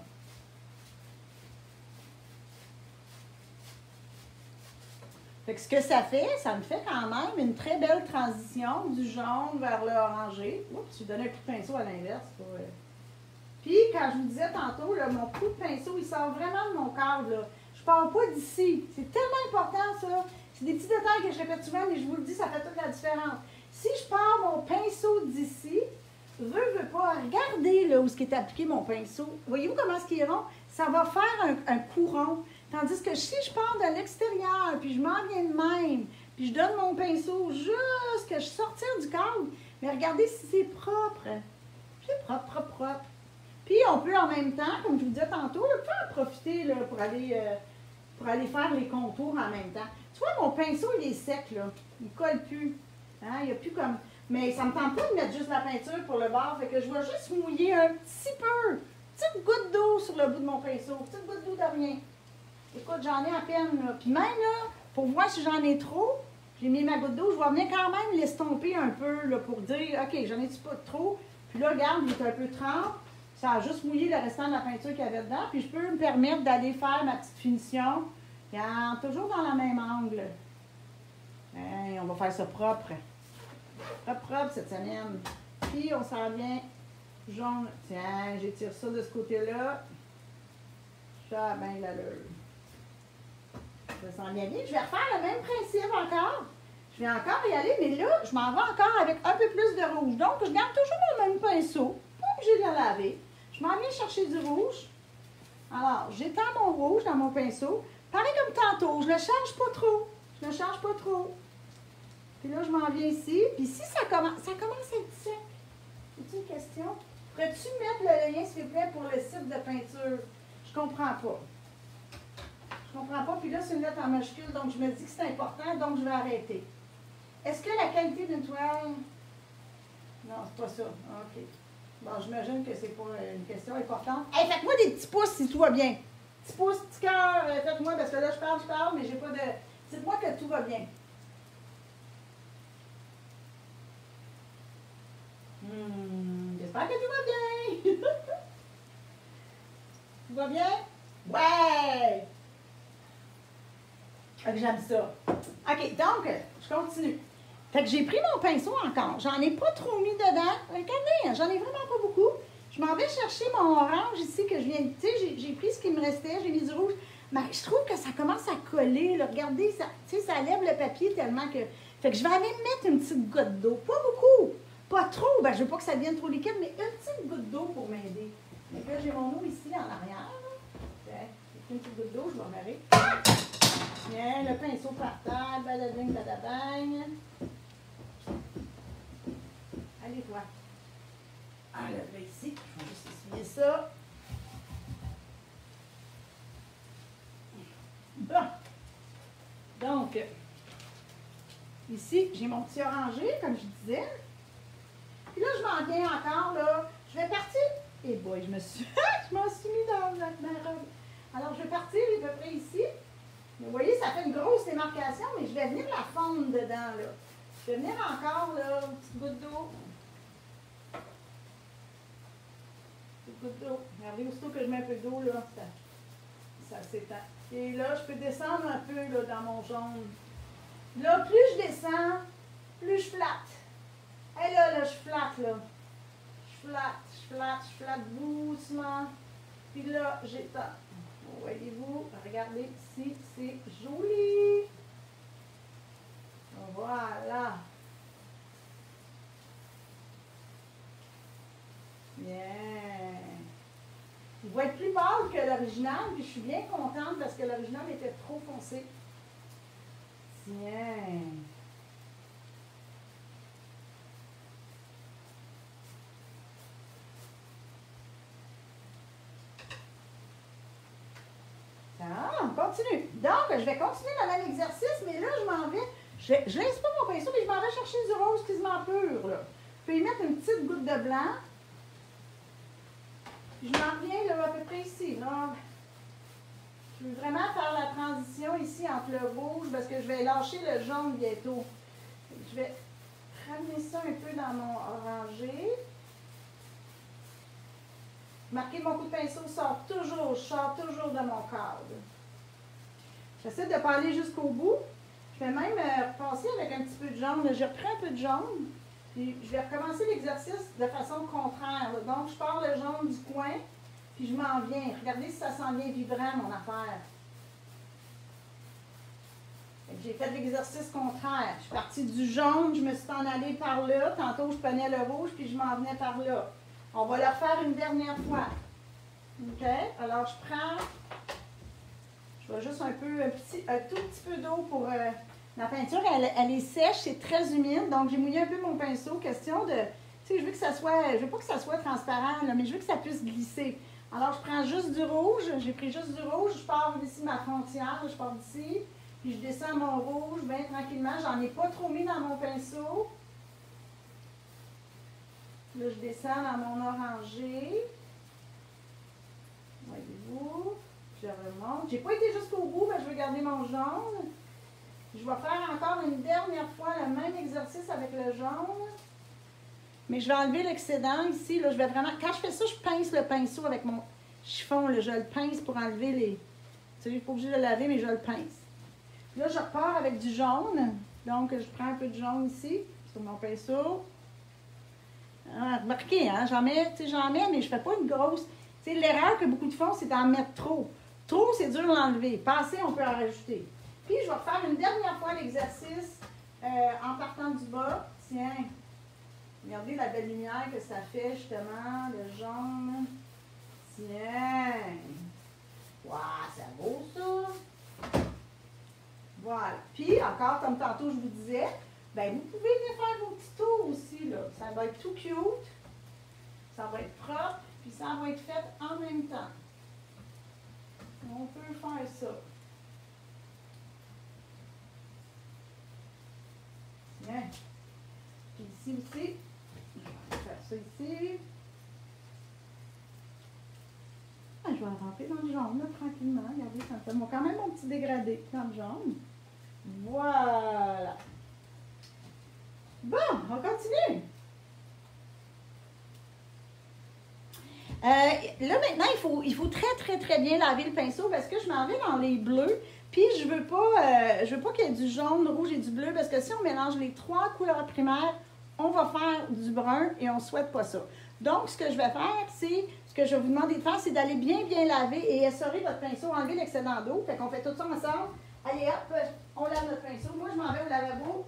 A: Fait que ce que ça fait, ça me fait quand même une très belle transition du jaune vers l'orangé. Oups, je donné un coup de pinceau à l'inverse. Puis, quand je vous disais tantôt, mon coup de pinceau, il sort vraiment de mon cadre. Là. Je pars pas d'ici. C'est tellement important, ça. C'est des petits détails que je répète souvent, mais je vous le dis, ça fait toute la différence. Si je pars mon pinceau d'ici, veux, veux pas, regardez là où ce qui est appliqué mon pinceau. Voyez-vous comment ce qui est rond? Ça va faire un courant. Tandis que si je pars de l'extérieur, puis je m'en viens de même, puis je donne mon pinceau jusqu'à je sortir du cadre, mais regardez si c'est propre. C'est propre, propre, propre. Puis on peut en même temps, comme je vous disais tantôt, faire profiter pour, aller, euh, pour aller faire les contours en même temps. Tu vois, mon pinceau, il est sec, là. Il colle plus. Hein? Il n'y a plus comme. Mais ça ne me tente pas de mettre juste la peinture pour le bord. Fait que je vais juste mouiller un petit peu. Petite goutte d'eau sur le bout de mon pinceau. Petite goutte d'eau de rien. Écoute, j'en ai à peine, là. Puis même, là, pour voir si j'en ai trop, j'ai mis ma goutte d'eau. Je vais venir quand même l'estomper un peu, là, pour dire, OK, j'en ai-tu pas trop? Puis là, regarde, il est un peu trempe. Ça a juste mouillé le restant de la peinture qu'il y avait dedans. Puis je peux me permettre d'aller faire ma petite finition. Regarde, toujours dans le même angle. On va faire ça propre. Propre, propre cette semaine. Puis on s'en vient jaune. Tiens, j'étire ça de ce côté-là. Ça a bien l'allure. Ça s'en vient bien. Je vais refaire le même principe encore. Je vais encore y aller, mais là, je m'en vais encore avec un peu plus de rouge. Donc, je garde toujours mon même pinceau. Pas obligé de la laver. Je m'en viens chercher du rouge. Alors, j'étends mon rouge dans mon pinceau. Pareil comme tantôt, je le charge pas trop. Je le charge pas trop. Puis là, je m'en viens ici. Puis si ça commence, ça commence à être sec. C'est une question? Pourrais-tu mettre le lien, s'il vous plaît, pour le site de peinture? Je comprends pas. Je comprends pas. Puis là, c'est une lettre en majuscule, donc je me dis que c'est important, donc je vais arrêter. Est-ce que la qualité d'une toile? Non, c'est pas ça. OK. Bon, j'imagine que c'est pas une question importante. Hey, faites-moi des petits pouces si tout va bien. Petits pouces, petits cœurs, euh, faites-moi, parce que là, je parle, je parle, mais j'ai pas de. Dites-moi que tout va bien. Hmm, j'espère que tout va bien. tout va bien? Ouais! Fait que j'aime ça. OK, donc, je continue. Fait que j'ai pris mon pinceau encore. J'en ai pas trop mis dedans. Regardez, j'en ai vraiment pas beaucoup. Je m'en vais chercher mon orange ici que je viens de. Tu sais, j'ai- pris ce qui me restait, j'ai mis du rouge. Mais je trouve que ça commence à coller. là. Regardez, ça, tu sais, ça lève le papier tellement que. Fait que je vais aller mettre une petite goutte d'eau. Pas beaucoup. Pas trop. Ben, je veux pas que ça devienne trop liquide, mais une petite goutte d'eau pour m'aider. Donc là, j'ai mon eau ici en arrière. là. Une petite goutte d'eau, je vais remarrer. Tiens, le pinceau par terre, badading, badabang. Allez, toi. Ah, là, ici, je vais juste essuyer ça. Bon. Donc, ici, j'ai mon petit orangé, comme je disais. Puis là, je m'en viens encore, là. Je vais partir. Et boy, je me suis. je m'en suis mis dans ma robe. Alors, je vais partir à peu près ici. Vous voyez, ça fait une grosse démarcation, mais je vais venir la fondre dedans, là. Je vais venir encore, là, une petite goutte d'eau. Une petite goutte d'eau. Regardez, aussitôt que je mets un peu d'eau, là, ça, ça s'étend. Et là, je peux descendre un peu, là, dans mon jaune. Là, plus je descends, plus je flatte. Et là, là, je flatte, là. Je flatte, je flatte, je flatte doucement. Puis là, j'étends. Voyez-vous, regardez ici, c'est joli. Voilà. Bien. Il va être plus pâle que l'original, puis je suis bien contente parce que l'original était trop foncé. Tiens. Ah, on continue. Donc, je vais continuer le même exercice, mais là, je m'en vais Je, je laisse pas mon pinceau, mais je m'en vais chercher du rose quasiment pur. Là. Je peux y mettre une petite goutte de blanc. Je m'en reviens là, à peu près ici. Je veux vraiment faire la transition ici entre le rouge parce que je vais lâcher le jaune bientôt. Je vais ramener ça un peu dans mon orangé. Marquer mon coup de pinceau sort toujours, je sors toujours de mon cadre. J'essaie de ne pas aller jusqu'au bout. Je vais même euh, passer avec un petit peu de jaune. Je reprends un peu de jaune. Puis je vais recommencer l'exercice de façon contraire. Donc, je pars le jaune du coin, puis je m'en viens. Regardez si ça s'en vient vibrant, mon affaire. J'ai fait l'exercice contraire. Je suis partie du jaune, je me suis en allée par là. Tantôt, je prenais le rouge, puis je m'en venais par là. On va le refaire une dernière fois. OK? Alors, je prends... Je vais juste un peu, un, petit, un tout petit peu d'eau pour... Euh, la peinture, elle, est sèche, c'est très humide, donc j'ai mouillé un peu mon pinceau. Question de... Tu sais, je veux que ça soit... Je veux pas que ça soit transparent, mais je veux que ça puisse glisser. Alors, je prends juste du rouge. J'ai pris juste du rouge. Je pars d'ici ma frontière. Je pars d'ici. Puis je descends mon rouge bien tranquillement. J'en ai pas trop mis dans mon pinceau. Là, je descends dans mon orangé. Voyez-vous. Je remonte. J'ai pas été jusqu'au bout, mais je vais garder mon jaune. Je vais faire encore une dernière fois le même exercice avec le jaune. Mais je vais enlever l'excédent ici. Là, je vais vraiment... Quand je fais ça, je pince le pinceau avec mon chiffon. Je le pince pour enlever les... Tu sais, il faut que je le laver, mais je le pince. Là, je repars avec du jaune. Donc, je prends un peu de jaune ici, sur mon pinceau. Ah, remarquez, hein, j'en mets, j'en mets, mais je fais pas une grosse... L'erreur que beaucoup de font, c'est d'en mettre trop. Trop, c'est dur de l'enlever. Passer, on peut en rajouter. Puis, je vais faire une dernière fois l'exercice euh, en partant du bas. Tiens, regardez la belle lumière que ça fait, justement, le jaune. Tiens. Waouh, c'est beau, ça. Voilà. Puis, encore, comme tantôt, je vous disais, ben, vous pouvez venir faire vos petits tours aussi, là. Ça va être tout cute. Ça va être propre, puis ça va être fait en même temps. On peut faire ça. Puis ici aussi, je vais faire ça ici. Ah, je vais rentrer dans le jaune, là, tranquillement. Regardez, ça me fait quand même mon petit dégradé dans le jaune. Voilà. Bon, on continue. Euh, là, maintenant, il faut, il faut très, très, très bien laver le pinceau parce que je m'en vais dans les bleus. Puis je veux pas, euh, veux pas qu'il y ait du jaune, rouge et du bleu parce que si on mélange les trois couleurs primaires, on va faire du brun et on ne souhaite pas ça. Donc, ce que je vais faire, c'est, ce que je vais vous demander de faire, c'est d'aller bien, bien laver et essorer votre pinceau, enlever l'excédent d'eau. Fait qu'on fait tout ça ensemble. Allez, hop, on lave notre pinceau. Moi, je m'en vais au lavabo.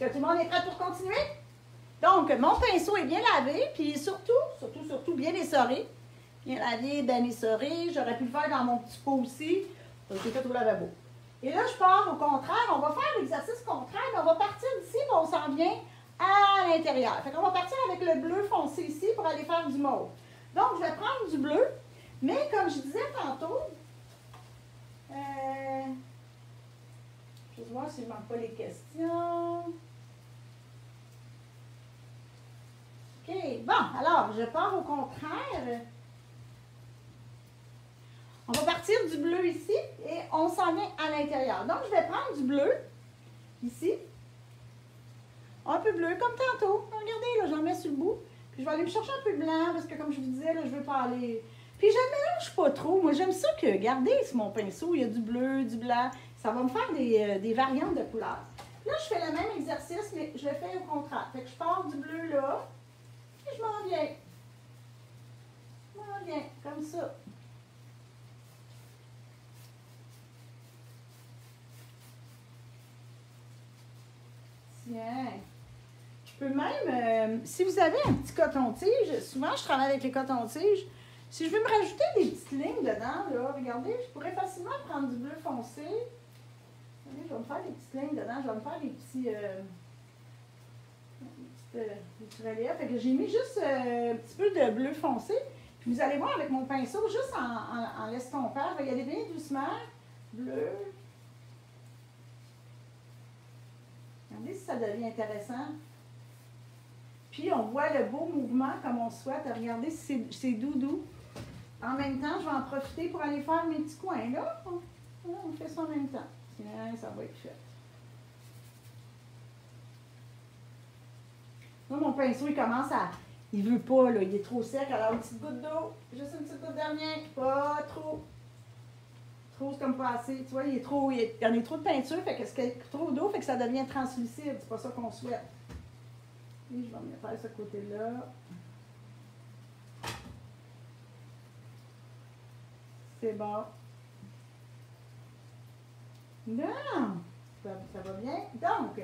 A: Que tout le monde est prêt pour continuer? Donc, mon pinceau est bien lavé, puis surtout, surtout, surtout bien essoré. Bien lavé, bien essoré. J'aurais pu le faire dans mon petit pot aussi. J'ai fait au lavabo. Et là, je pars au contraire. On va faire l'exercice contraire, mais on va partir d'ici, mais on s'en vient à l'intérieur. Fait qu'on va partir avec le bleu foncé ici pour aller faire du mauve. Donc, je vais prendre du bleu, mais comme je disais tantôt, euh, je vais voir si je ne manque pas les questions. Bon, alors, je pars au contraire. On va partir du bleu ici et on s'en vient à l'intérieur. Donc, je vais prendre du bleu, ici. Un peu bleu, comme tantôt. Regardez, là, j'en mets sur le bout. Puis, je vais aller me chercher un peu blanc parce que, comme je vous disais, là, je veux pas aller... Puis, je ne mélange pas trop. Moi, j'aime ça que, regardez, sur mon pinceau, il y a du bleu, du blanc. Ça va me faire des, euh, des variantes de couleurs. Là, je fais le même exercice, mais je le fais au contraire. Fait que je pars du bleu là je m'en viens. Je m'en viens, comme ça. Tiens. peux même, euh, si vous avez un petit coton-tige, souvent je travaille avec les cotons-tiges, si je veux me rajouter des petites lignes dedans, là, regardez, je pourrais facilement prendre du bleu foncé. Regardez, je vais me faire des petites lignes dedans, je vais me faire des petits, euh, euh, que j'ai mis juste euh, un petit peu de bleu foncé. Puis vous allez voir avec mon pinceau, juste en, en, en regardez bien doucement, bleu. Regardez si ça devient intéressant. Puis on voit le beau mouvement comme on souhaite. Regardez si c'est- doudou. En même temps, je vais en profiter pour aller faire mes petits coins. Là, on, on fait ça en même temps. Sinon, ça va être fait. Là, mon pinceau, il commence à. Il veut pas, là. Il est trop sec. Alors, une petite goutte d'eau. Juste une petite goutte dernière. Pas trop. Trop, c'est comme pas assez. Tu vois, il est trop. Il, y en a trop de peinture. Fait que trop d'eau, fait que ça devient translucide. C'est pas ça qu'on souhaite. Et je vais me faire ce côté-là. C'est bon. Non! Ça va bien? Donc,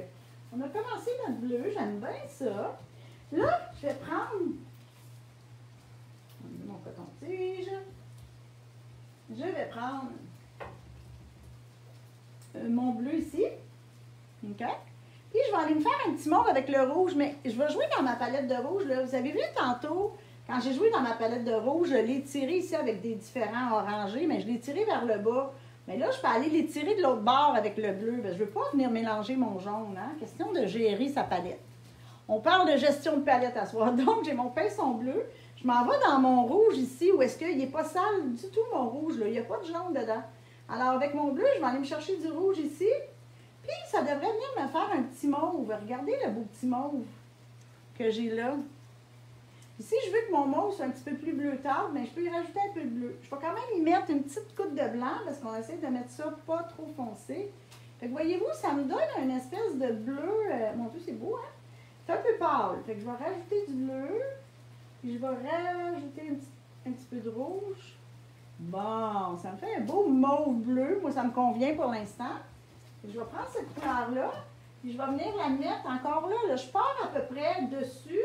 A: on a commencé notre bleu. J'aime bien ça. Là, je vais prendre mon coton-tige. Je vais prendre euh, mon bleu ici. OK? Puis je vais aller me faire un petit mauve avec le rouge, mais je vais jouer dans ma palette de rouge. Là. Vous avez vu tantôt, quand j'ai joué dans ma palette de rouge, je l'ai tiré ici avec des différents orangés, mais je l'ai tiré vers le bas. Mais là, je peux aller les tirer de l'autre bord avec le bleu. Je ne veux pas venir mélanger mon jaune. Hein? Question de gérer sa palette. On parle de gestion de palette à soir. Donc, j'ai mon pinceau bleu. Je m'en vais dans mon rouge ici, où est-ce qu'il n'est pas sale du tout, mon rouge. Là. Il n'y a pas de jaune dedans. Alors, avec mon bleu, je vais aller me chercher du rouge ici. Puis, ça devrait venir me faire un petit mauve. Regardez le beau petit mauve que j'ai là. Ici, je veux que mon mauve soit un petit peu plus bleutard, mais je peux y rajouter un peu de bleu. Je vais quand même y mettre une petite coupe de blanc parce qu'on essaie de mettre ça pas trop foncé. Fait que voyez-vous, ça me donne une espèce de bleu. euh, mon Dieu, c'est beau, hein? C'est un peu pâle. Fait que je vais rajouter du bleu. Puis je vais rajouter un petit, peu de rouge. Bon, ça me fait un beau mauve bleu. Moi, ça me convient pour l'instant. Je vais prendre cette couleur-là. Puis je vais venir la mettre encore là. Je pars à peu près dessus.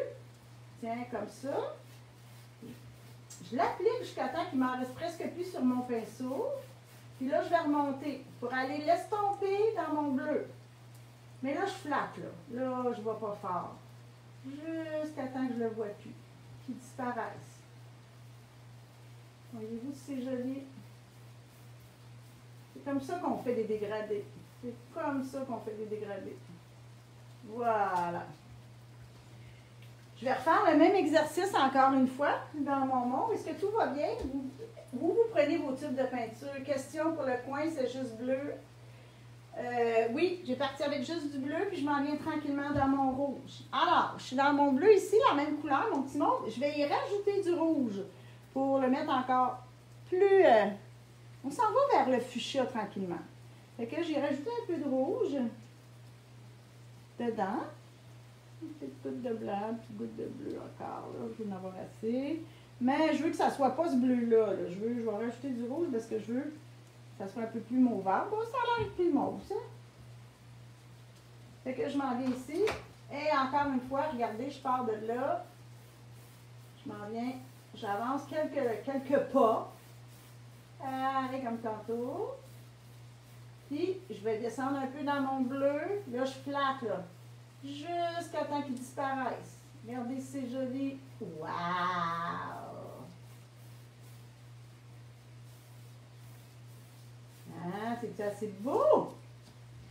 A: Tiens, comme ça. Je l'applique jusqu'à temps qu'il m'en reste presque plus sur mon pinceau. Puis là, je vais remonter pour aller l'estomper dans mon bleu. Mais là, je flatte, là. Là, je ne pas fort. Jusqu'à temps que je ne le vois plus. Qu'il disparaisse. Voyez-vous c'est joli? C'est comme ça qu'on fait des dégradés. C'est comme ça qu'on fait des dégradés. Voilà. Je vais refaire le même exercice encore une fois dans mon mot. Est-ce que tout va bien? Vous, vous, prenez vos tubes de peinture. Question pour le coin, c'est juste bleu. Euh, oui, j'ai parti avec juste du bleu, puis je m'en viens tranquillement dans mon rouge. Alors, je suis dans mon bleu ici, la même couleur, mon petit mauve. Je vais y rajouter du rouge pour le mettre encore plus... euh, on s'en va vers le fuchsia tranquillement. Fait que j'ai rajouté un peu de rouge dedans. Une petite goutte de blanc, une petite goutte de bleu encore. Là. Je vais en avoir assez. Mais je veux que ça soit pas ce bleu-là. là. Je, veux, je vais rajouter du rouge parce que je veux que ça soit un peu plus mauvard. Bon, ça a l'air plus mauve, ça. Fait que je m'en viens ici. Et encore une fois, regardez, je pars de là. Je m'en viens. J'avance quelques, quelques pas. Allez, comme tantôt. Puis, je vais descendre un peu dans mon bleu. Là, je flatte, là. Jusqu'à temps qu'il disparaisse. Regardez, c'est joli. Wow! Ah, c'est assez beau!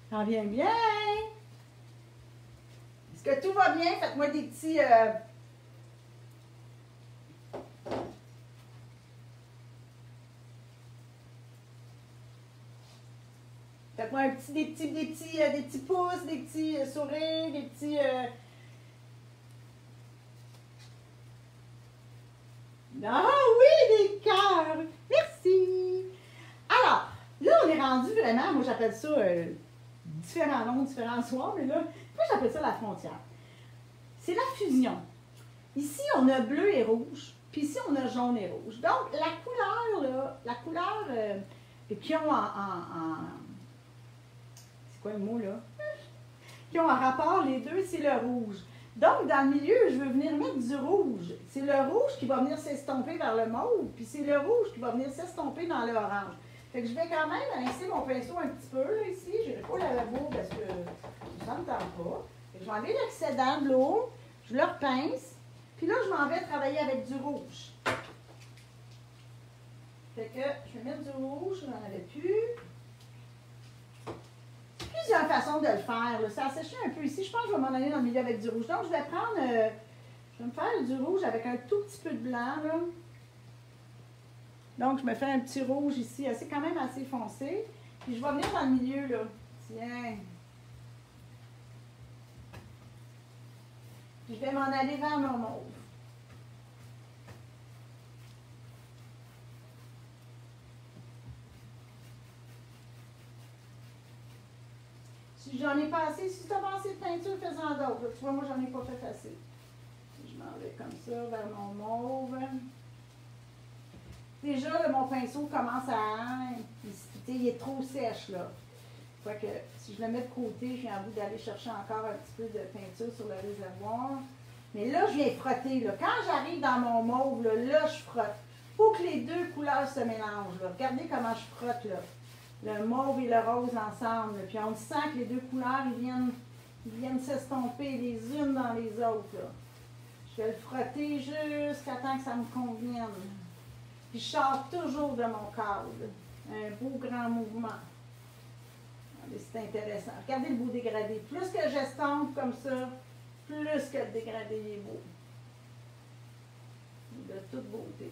A: Ça en vient bien! Est-ce que tout va bien? Faites-moi des petits... euh, Faites-moi un petit, des petits, des petits, euh, des petits pouces, des petits euh, sourires, des petits. euh, Ah oui, des cœurs! Merci! Alors, là, on est rendu vraiment, moi j'appelle ça différents noms, différents soirs, mais là, moi j'appelle ça la frontière. C'est la fusion. Ici, on a bleu et rouge, puis ici, on a jaune et rouge. Donc, la couleur, là, la couleur euh, qui ont en- quoi le mot là? Qui ont un rapport, les deux, c'est le rouge. Donc, dans le milieu, je veux venir mettre du rouge. C'est le rouge qui va venir s'estomper vers le mauve, puis c'est le rouge qui va venir s'estomper dans l'orange. Fait que je vais quand même rincer mon pinceau un petit peu, là, ici. Je n'irai pas au lavabo parce que ça ne me tente pas. Fait que je vais enlever l'excédent de l'eau, je le repince, puis là, je m'en vais travailler avec du rouge. Fait que je vais mettre du rouge, je n'en avais plus plusieurs façons de le faire. Ça a séché un peu ici. Je pense que je vais m'en aller dans le milieu avec du rouge. Donc, je vais prendre, euh, je vais me faire du rouge avec un tout petit peu de blanc. Là. Donc, je me fais un petit rouge ici, c'est quand même assez foncé. Puis, je vais venir dans le milieu, là. Tiens. Je vais m'en aller vers mon mauve. Si j'en ai pas assez, si tu as pas assez de peinture, fais-en d'autres. Tu vois, moi, j'en ai pas fait assez. Je m'en vais comme ça vers mon mauve. Déjà, mon pinceau commence à... Il est trop sèche, là. Fait que si je le mets de côté, j'ai envie d'aller chercher encore un petit peu de peinture sur le réservoir. Mais là, je viens frotter. Là. Quand j'arrive dans mon mauve, là, je frotte. Faut que les deux couleurs se mélangent. Regardez comment je frotte. Là le mauve et le rose ensemble. Puis on sent que les deux couleurs, ils viennent, viennent s'estomper les unes dans les autres. Je vais le frotter jusqu'à temps que ça me convienne. Puis je sors toujours de mon cadre. Un beau grand mouvement. C'est intéressant. Regardez le beau dégradé. Plus que j'estompe comme ça, plus que le dégradé est beau. De toute beauté.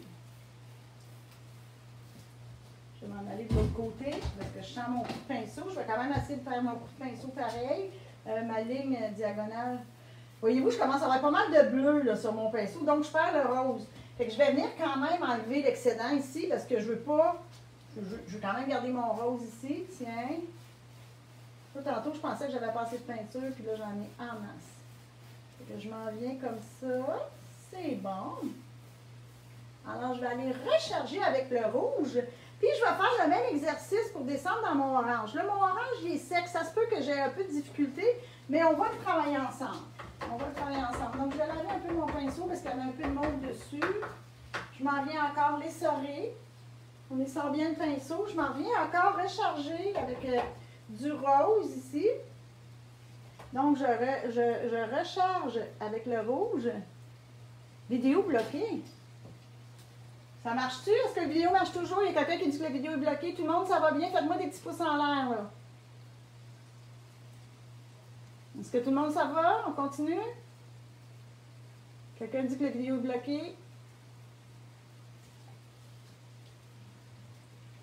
A: Je vais m'en aller de l'autre côté parce que je sens mon coup de pinceau. Je vais quand même essayer de faire mon coup de pinceau pareil. Euh, ma ligne diagonale. Voyez-vous, je commence à avoir pas mal de bleu là, sur mon pinceau, donc je perds le rose. Fait que je vais venir quand même enlever l'excédent ici parce que je veux pas. Je veux, quand même garder mon rose ici. Tiens. tantôt, je pensais que j'avais pas assez de peinture, puis là, j'en ai en masse. Que je m'en viens comme ça. C'est bon. Alors, je vais aller recharger avec le rouge. Puis je vais faire le même exercice pour descendre dans mon orange. Là, mon orange, il est sec. Ça se peut que j'ai un peu de difficulté, mais on va le travailler ensemble. On va le travailler ensemble. Donc, je vais laver un peu mon pinceau parce qu'il y avait un peu de mauve dessus. Je m'en viens encore l'essorer. On essore bien le pinceau. Je m'en viens encore recharger avec euh, du rose ici. Donc, je, je, je recharge avec le rouge. Vidéo bloquée. Ça marche-tu? Est-ce que la vidéo marche toujours? Il y a quelqu'un qui dit que la vidéo est bloquée. Tout le monde, ça va bien? Faites-moi des petits pouces en l'air, là. Est-ce que tout le monde, ça va? On continue? Quelqu'un dit que la vidéo est bloquée?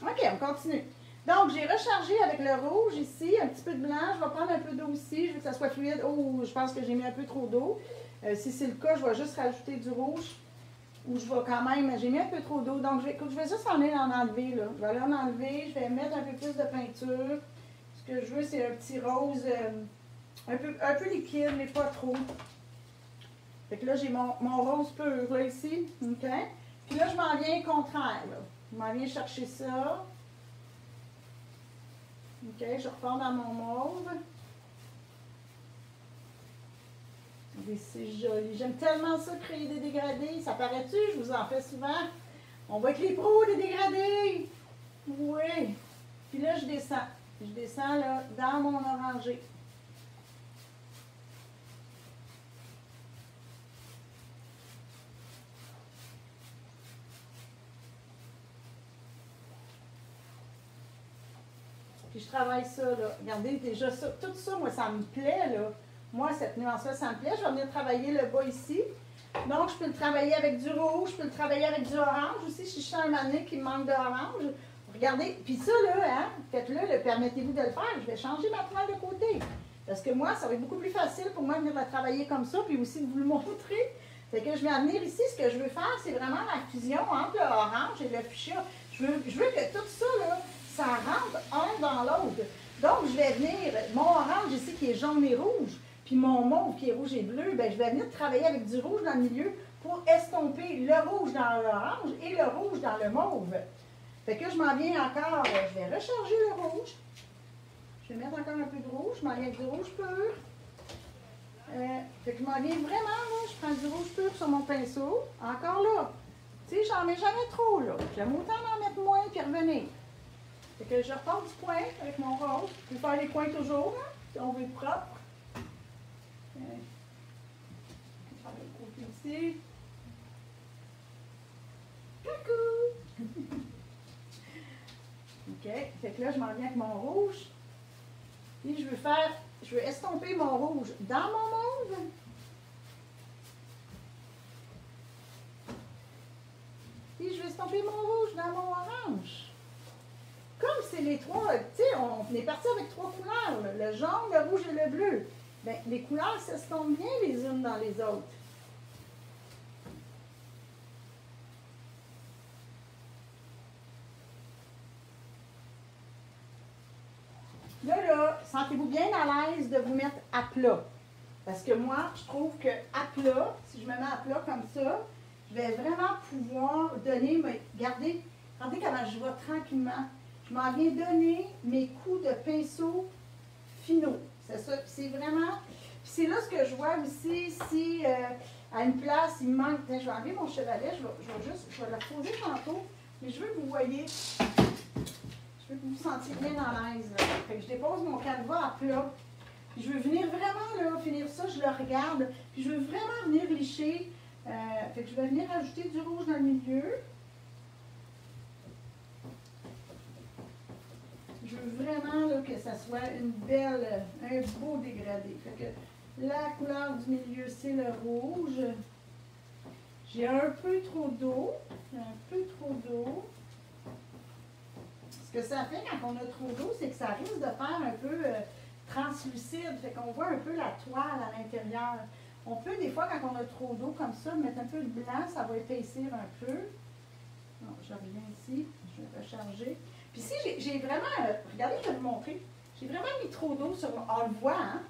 A: OK, on continue. Donc, j'ai rechargé avec le rouge ici, un petit peu de blanc. Je vais prendre un peu d'eau ici. Je veux que ça soit fluide. Oh, je pense que j'ai mis un peu trop d'eau. Euh, si c'est le cas, je vais juste rajouter du rouge où je vais quand même, j'ai mis un peu trop d'eau, donc je vais, je vais juste en aller en enlever, là. Je vais aller en enlever, je vais mettre un peu plus de peinture. Ce que je veux, c'est un petit rose euh, un, peu, un peu liquide, mais pas trop. Fait que là, j'ai mon, mon, rose pur, là, ici, OK? Puis là, je m'en viens contraire. Je m'en viens chercher ça. OK, je repars dans mon mauve. C'est joli. J'aime tellement ça, créer des dégradés. Ça paraît-tu? Je vous en fais souvent. On voit que les pros des dégradés. Oui. Puis là, je descends. Je descends là, dans mon orangé. Puis je travaille ça, là. Regardez, déjà ça. Tout ça, moi, ça me plaît, là. Moi, cette nuance-là, ça me plaît. Je vais venir travailler le bas ici. Donc, je peux le travailler avec du rouge, je peux le travailler avec du orange aussi, si je sens un mané qui me manque d'orange. Regardez, puis ça, là, hein, faites-le, permettez-vous de le faire. Je vais changer ma toile de côté. Parce que moi, ça va être beaucoup plus facile pour moi de venir la travailler comme ça, puis aussi de vous le montrer. Fait que je vais venir ici, ce que je veux faire, c'est vraiment la fusion entre l'orange et le fuchsia. Je veux, je veux que tout ça, là, ça rentre un dans l'autre. Donc, je vais venir, mon orange ici qui est jaune et rouge, puis mon mauve qui est rouge et bleu, ben, je vais venir travailler avec du rouge dans le milieu pour estomper le rouge dans l'orange et le rouge dans le mauve. Fait que je m'en viens encore, je vais recharger le rouge. Je vais mettre encore un peu de rouge, je m'en viens avec du rouge pur. Euh, fait que je m'en viens vraiment, là, je prends du rouge pur sur mon pinceau. Encore là. Tu sais, j'en mets jamais trop, là. J'aime autant en mettre moins puis revenir. Fait que je repars du point avec mon rose. Je vais faire les coins toujours, si on veut propre. Je vais faire le ici. Coucou! OK. Fait que là, je m'en viens avec mon rouge. Puis je veux faire, je veux estomper mon rouge dans mon mauve. Puis je vais estomper mon rouge dans mon orange. Comme c'est les trois, tu sais, on est parti avec trois couleurs, le jaune, le rouge et le bleu. Bien, les couleurs s'estompent bien les unes dans les autres. Là, là, sentez-vous bien à l'aise de vous mettre à plat. Parce que moi, je trouve que à plat, si je me mets à plat comme ça, je vais vraiment pouvoir donner, mais regardez, regardez comment je vais tranquillement. Je m'en viens donner mes coups de pinceau finaux. C'est ça. C'est vraiment. Puis c'est là ce que je vois aussi, si euh, à une place, il me manque. Tiens, je vais enlever mon chevalet, je vais, juste, je vais le poser tantôt, mais je veux que vous voyez. Je veux que vous vous sentiez bien à l'aise. Fait que je dépose mon canevas à plat. Puis je veux venir vraiment là, finir ça, je le regarde. Puis je veux vraiment venir licher. Euh, fait que je vais venir ajouter du rouge dans le milieu. Je veux vraiment là, que ça soit une belle, un beau dégradé. Fait que la couleur du milieu, c'est le rouge. J'ai un peu trop d'eau. Un peu trop d'eau. Ce que ça fait quand on a trop d'eau, c'est que ça risque de faire un peu euh, translucide. Fait qu'on voit un peu la toile à l'intérieur. On peut, des fois, quand on a trop d'eau comme ça, mettre un peu de blanc, ça va épaissir un peu. Je reviens ici, je vais recharger. Puis ici, j'ai- vraiment, euh, regardez, je vais vous montrer. J'ai vraiment mis trop d'eau sur mon. On le voit, hein?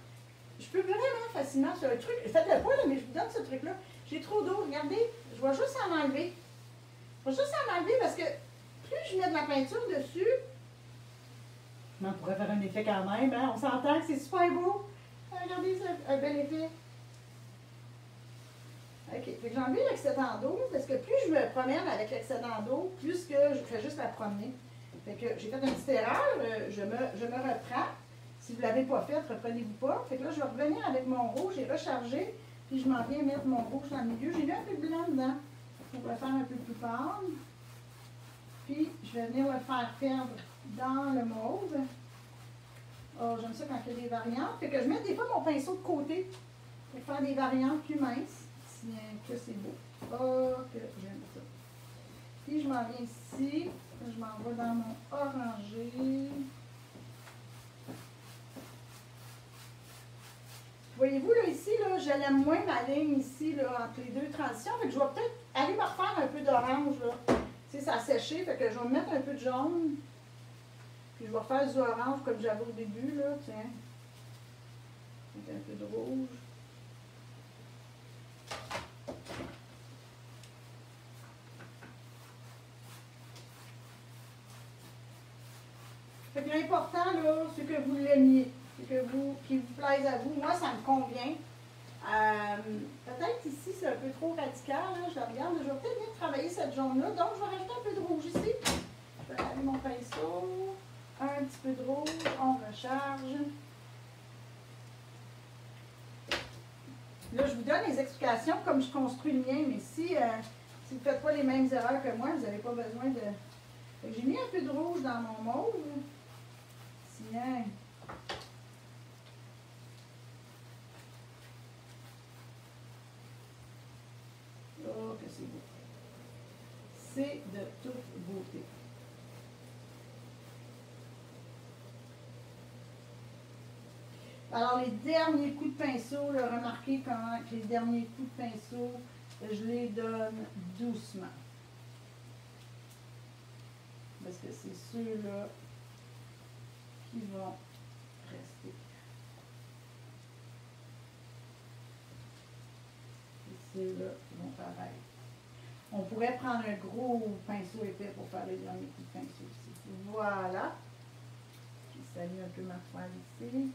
A: Je peux vraiment facilement sur le truc. Faites-le pas, là, mais je vous donne ce truc-là. J'ai trop d'eau, regardez. Je vais juste en enlever. Je vais juste en enlever parce que plus je mets de la peinture dessus, on pourrait faire un effet quand même, hein? On s'entend que c'est super beau. Ah, Regardez, c'est un bel effet. OK. Fait que j'ai enlevé l'excédent d'eau parce que plus je me promène avec l'excédent d'eau, plus que je fais juste la promener. Fait que j'ai fait une petite erreur, euh, je me, je me reprends. Si vous ne l'avez pas fait, reprenez-vous pas. Fait que là, je vais revenir avec mon rouge, j'ai rechargé, puis je m'en viens mettre mon rouge dans le milieu. J'ai mis un peu de blanc dedans pour le faire un peu plus pâle. Puis, je vais venir le faire perdre dans le mauve. Oh, j'aime ça quand il y a des variantes. Fait que je mets des fois mon pinceau de côté pour faire des variantes plus minces. Tiens, que c'est beau. Oh, que j'aime ça. Puis je m'en viens ici. Je m'en vais dans mon orangé. Voyez-vous, là, ici, là, je moins ma ligne ici, là, entre les deux transitions. Fait que je vais peut-être aller me refaire un peu d'orange, ça a séché, fait que je vais me mettre un peu de jaune. Puis je vais faire du orange comme j'avais au début, là, tiens. Avec un peu de rouge. Fait que l'important, là, c'est que vous l'aimiez. C'est que vous, qu'il vous plaise à vous. Moi, ça me convient. Euh, peut-être ici, c'est un peu trop radical. Là. Je regarde. Je vais peut-être venir travailler cette jaune-là. Donc, je vais rajouter un peu de rouge ici. Je vais aller mon pinceau. Un petit peu de rouge. On recharge. Là, je vous donne les explications comme je construis le mien. Mais si, euh, si vous ne faites pas les mêmes erreurs que moi, vous n'avez pas besoin de... J'ai mis un peu de rouge dans mon mauve. Tiens. Oh, que c'est beau. C'est de toute beauté. Alors, les derniers coups de pinceau, là, remarquez comment les derniers coups de pinceau, je les donne doucement. Parce que c'est ceux-là qui vont rester. Et ceux-là vont pareil. On pourrait prendre un gros pinceau épais pour faire les derniers coups de pinceau ici. Voilà. Je salue un peu ma toile ici.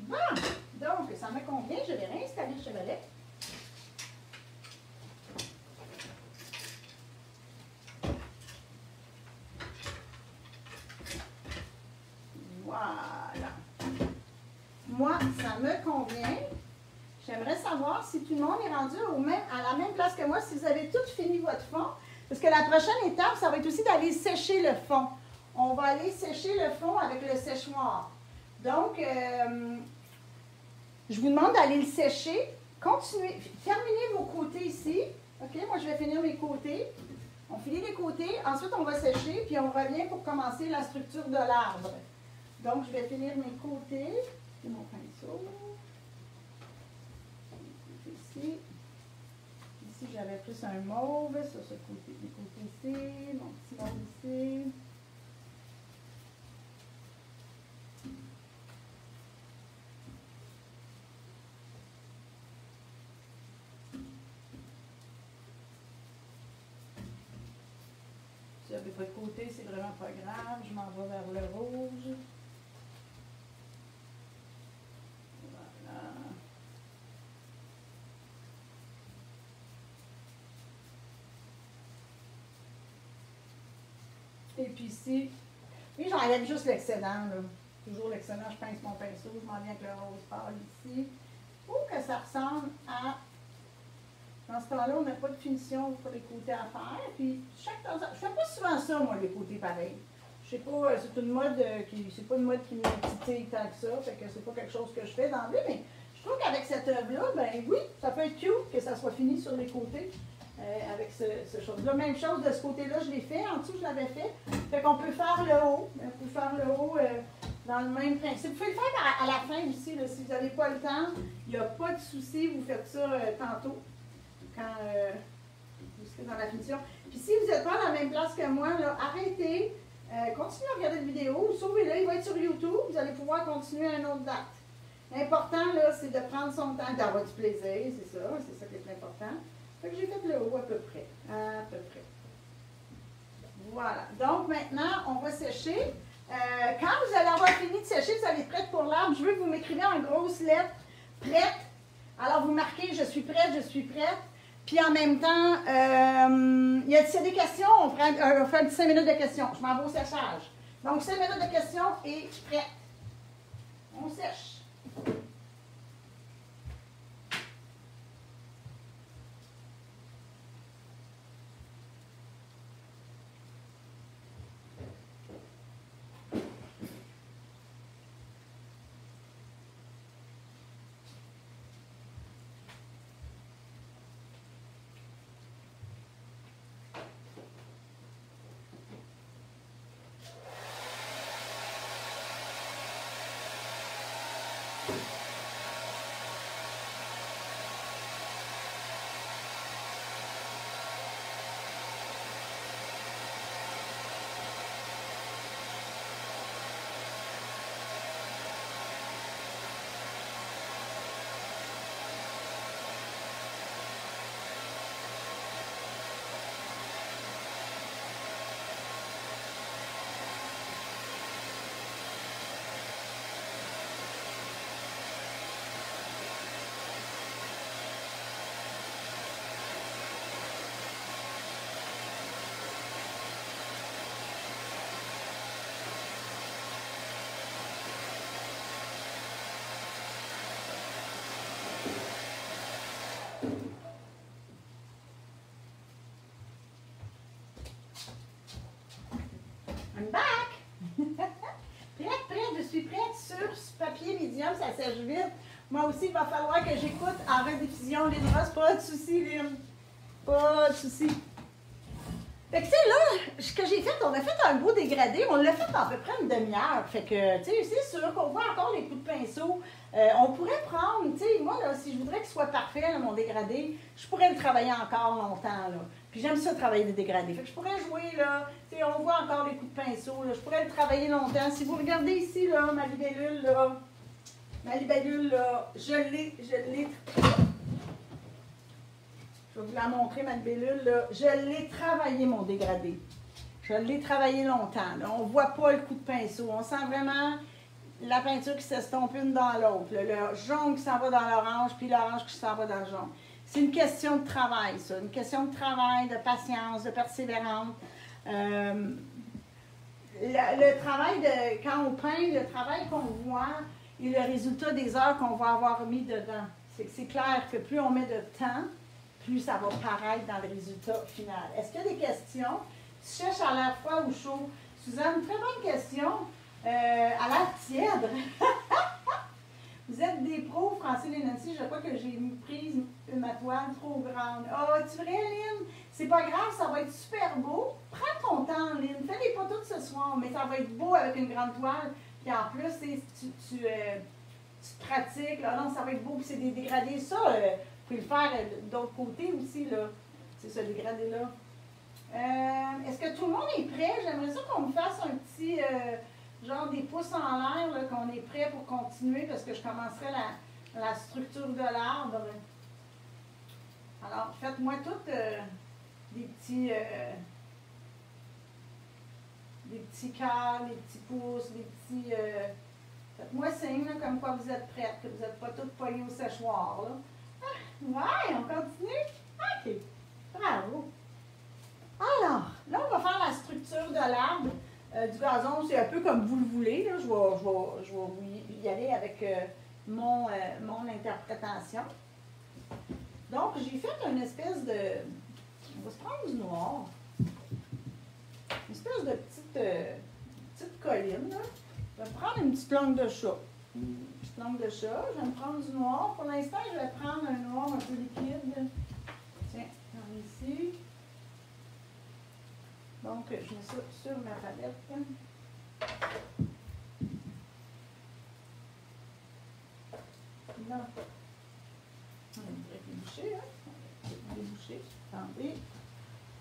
A: Bon, donc ça me convient, je vais réinstaller le chevalet. Voilà. Moi, ça me convient. J'aimerais savoir si tout le monde est rendu au même, à la même place que moi, si vous avez tout fini votre fond. Parce que la prochaine étape, ça va être aussi d'aller sécher le fond. On va aller sécher le fond avec le séchoir. Donc, euh, je vous demande d'aller le sécher. Continuez, terminez vos côtés ici. OK, moi je vais finir mes côtés. On finit les côtés, ensuite on va sécher, puis on revient pour commencer la structure de l'arbre. Donc, je vais finir mes côtés. Mon pinceau. Ici. Ici, j'avais plus un mauve sur ce côté, mes côtés ici, mon petit mauve ici. de votre côté, c'est vraiment pas grave. Je m'en vais vers le rouge. Voilà. Puis ici, oui, j'enlève juste l'excédent. Toujours l'excédent, je pince mon pinceau, je m'en viens avec le rose pâle ici. Pour que ça ressemble à dans ce temps-là, on n'a pas de finition pour les côtés à faire. Puis, chaque temps, je fais pas souvent ça, moi, les côtés pareils. Je sais pas, euh, c'est une mode euh, qui, c'est pas une mode qui me titille tant que ça, fait que c'est pas quelque chose que je fais d'emblée, mais je trouve qu'avec cette œuvre-là, ben oui, ça peut être cute que ça soit fini sur les côtés. Euh, avec ce, ce chose-là. Même chose de ce côté-là, je l'ai fait. En dessous, je l'avais fait. Fait qu'on peut faire le haut. On peut faire le haut dans le même principe. Vous pouvez le faire à, la fin aussi, si vous n'avez pas le temps. Il n'y a pas de souci, vous faites ça tantôt quand euh, vous serez dans la finition. Puis si vous n'êtes pas dans la même place que moi, arrêtez, euh, continuez à regarder la vidéo, sauvez-le, il va être sur YouTube, vous allez pouvoir continuer à une autre date. L'important, là, c'est de prendre son temps, d'avoir du plaisir, c'est ça, c'est ça qui est important. J'ai fait le haut à peu près, à peu près. Voilà. Donc maintenant, on va sécher. Euh, quand vous allez avoir fini de sécher, vous allez être prête pour l'arbre, je veux que vous m'écrivez en grosses lettres, prête. Alors vous marquez, je suis prête, je suis prête. Puis en même temps, euh, y a, des questions, on, prend, euh, on fait un petit 5 minutes de questions. Je m'en vais au séchage. Donc 5 minutes de questions et prêt. On sèche. Ça sèche vite. Moi aussi, il va falloir que j'écoute en rediffusion les Ross. Pas de souci, Lynn. Pas de souci. Fait que, tu sais, là, ce que j'ai fait, on a fait un beau dégradé. On l'a fait à peu près une demi-heure. Fait que, tu sais, c'est sûr qu'on voit encore les coups de pinceau. Euh, on pourrait prendre, tu sais, moi, là, si je voudrais qu'il soit parfait, mon dégradé, je pourrais le travailler encore longtemps, là. Puis j'aime ça travailler des dégradés. Fait que je pourrais jouer, là, on voit encore les coups de pinceau. Je pourrais le travailler longtemps. Si vous regardez ici, là, ma libellule, là, Ma libellule, là, je l'ai, je l'ai. Je vais vous la montrer, ma libellule, là. Je l'ai travaillé, mon dégradé. Je l'ai travaillé longtemps. On ne voit pas le coup de pinceau. On sent vraiment la peinture qui s'estompe une dans l'autre, le jaune qui s'en va dans l'orange, puis l'orange qui s'en va dans le jaune. C'est une question de travail, ça. Une question de travail, de patience, de persévérance. Euh, le, travail de. Quand on peint, le travail qu'on voit et le résultat des heures qu'on va avoir mis dedans. C'est clair que plus on met de temps, plus ça va paraître dans le résultat final. Est-ce qu'il y a des questions? Tu cherches à la fois ou chaud? Suzanne, très bonne question. Euh, à l'air tiède. Vous êtes des pros, Francine et Nancy. Je crois que j'ai prise ma toile trop grande. Oh, tu vrai, Lynn? C'est pas grave, ça va être super beau. Prends ton temps, Lynn. Fais-les pas toutes ce soir, mais ça va être beau avec une grande toile. Puis en plus, tu, tu, euh, pratiques. Non, ça va être beau, puis c'est des dégradés. Ça, euh, vous pouvez le faire euh, d'autre côté aussi, là. C'est ce dégradé-là. Euh, Est-ce que tout le monde est prêt? J'aimerais ça qu'on me fasse un petit, euh, genre des pouces en l'air, qu'on est prêt pour continuer, parce que je commencerai la, la structure de l'arbre. Alors, faites-moi toutes euh, des petits... euh, des petits cœurs, des petits pouces, des petits... euh, Faites-moi signe, là, comme quoi vous êtes prêtes, que vous n'êtes pas toutes poignées au séchoir, là. Ah, ouais, on continue? OK. Bravo. Alors, là, on va faire la structure de l'arbre. Euh, du gazon, c'est un peu comme vous le voulez. Là. Je, vais, je, vais, je vais vous y- aller avec euh, mon, euh, mon interprétation. Donc, j'ai fait une espèce de... On va se prendre du noir. Une espèce de petite, petite colline. Là. Je vais prendre une petite langue de chat. Une petite langue de chat. Je vais me prendre du noir. Pour l'instant, je vais prendre un noir un peu liquide. Tiens, par ici. Donc, je mets ça sur ma palette. Là, on va déboucher, hein? Déboucher. Attendez.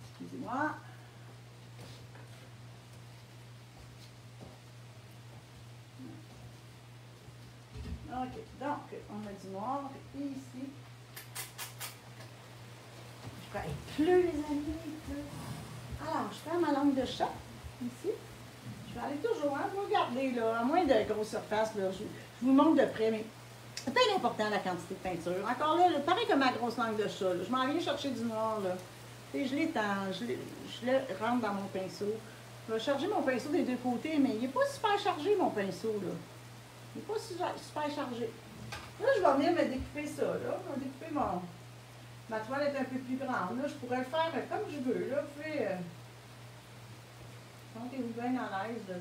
A: Excusez-moi. OK. Donc, on a du noir ici. Je vais il pleut, les amis, je prends ma langue de chat, ici. Je vais aller toujours, hein, vous regardez, là, à moins de grosse surface, là, je, je vous montre de près, mais c'est pas important la quantité de peinture. Encore là, pareil comme ma grosse langue de chat, là, je m'en viens chercher du noir, là. Et je l'étends, je, je le rentre dans mon pinceau. Je vais charger mon pinceau des deux côtés, mais il n'est pas super chargé, mon pinceau, là. Il n'est pas super, chargé. Là, je vais venir me découper ça, là. Je vais découper mon... Ma toile est un peu plus grande. Là, je pourrais le faire comme je veux. Là, vous euh, Sentez-vous bien à l'aise de,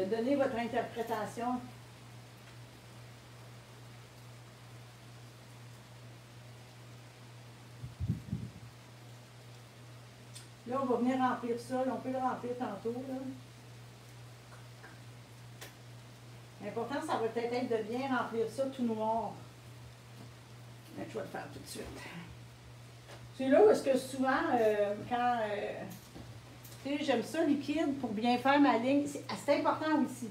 A: de donner votre interprétation. Là, on va venir remplir ça. On peut le remplir tantôt. L'important, ça va peut-être être de bien remplir ça tout noir. Mais je vais le faire tout de suite. C'est là où est-ce que souvent, euh, quand euh, tu sais, j'aime ça liquide pour bien faire ma ligne, c'est c'est important aussi.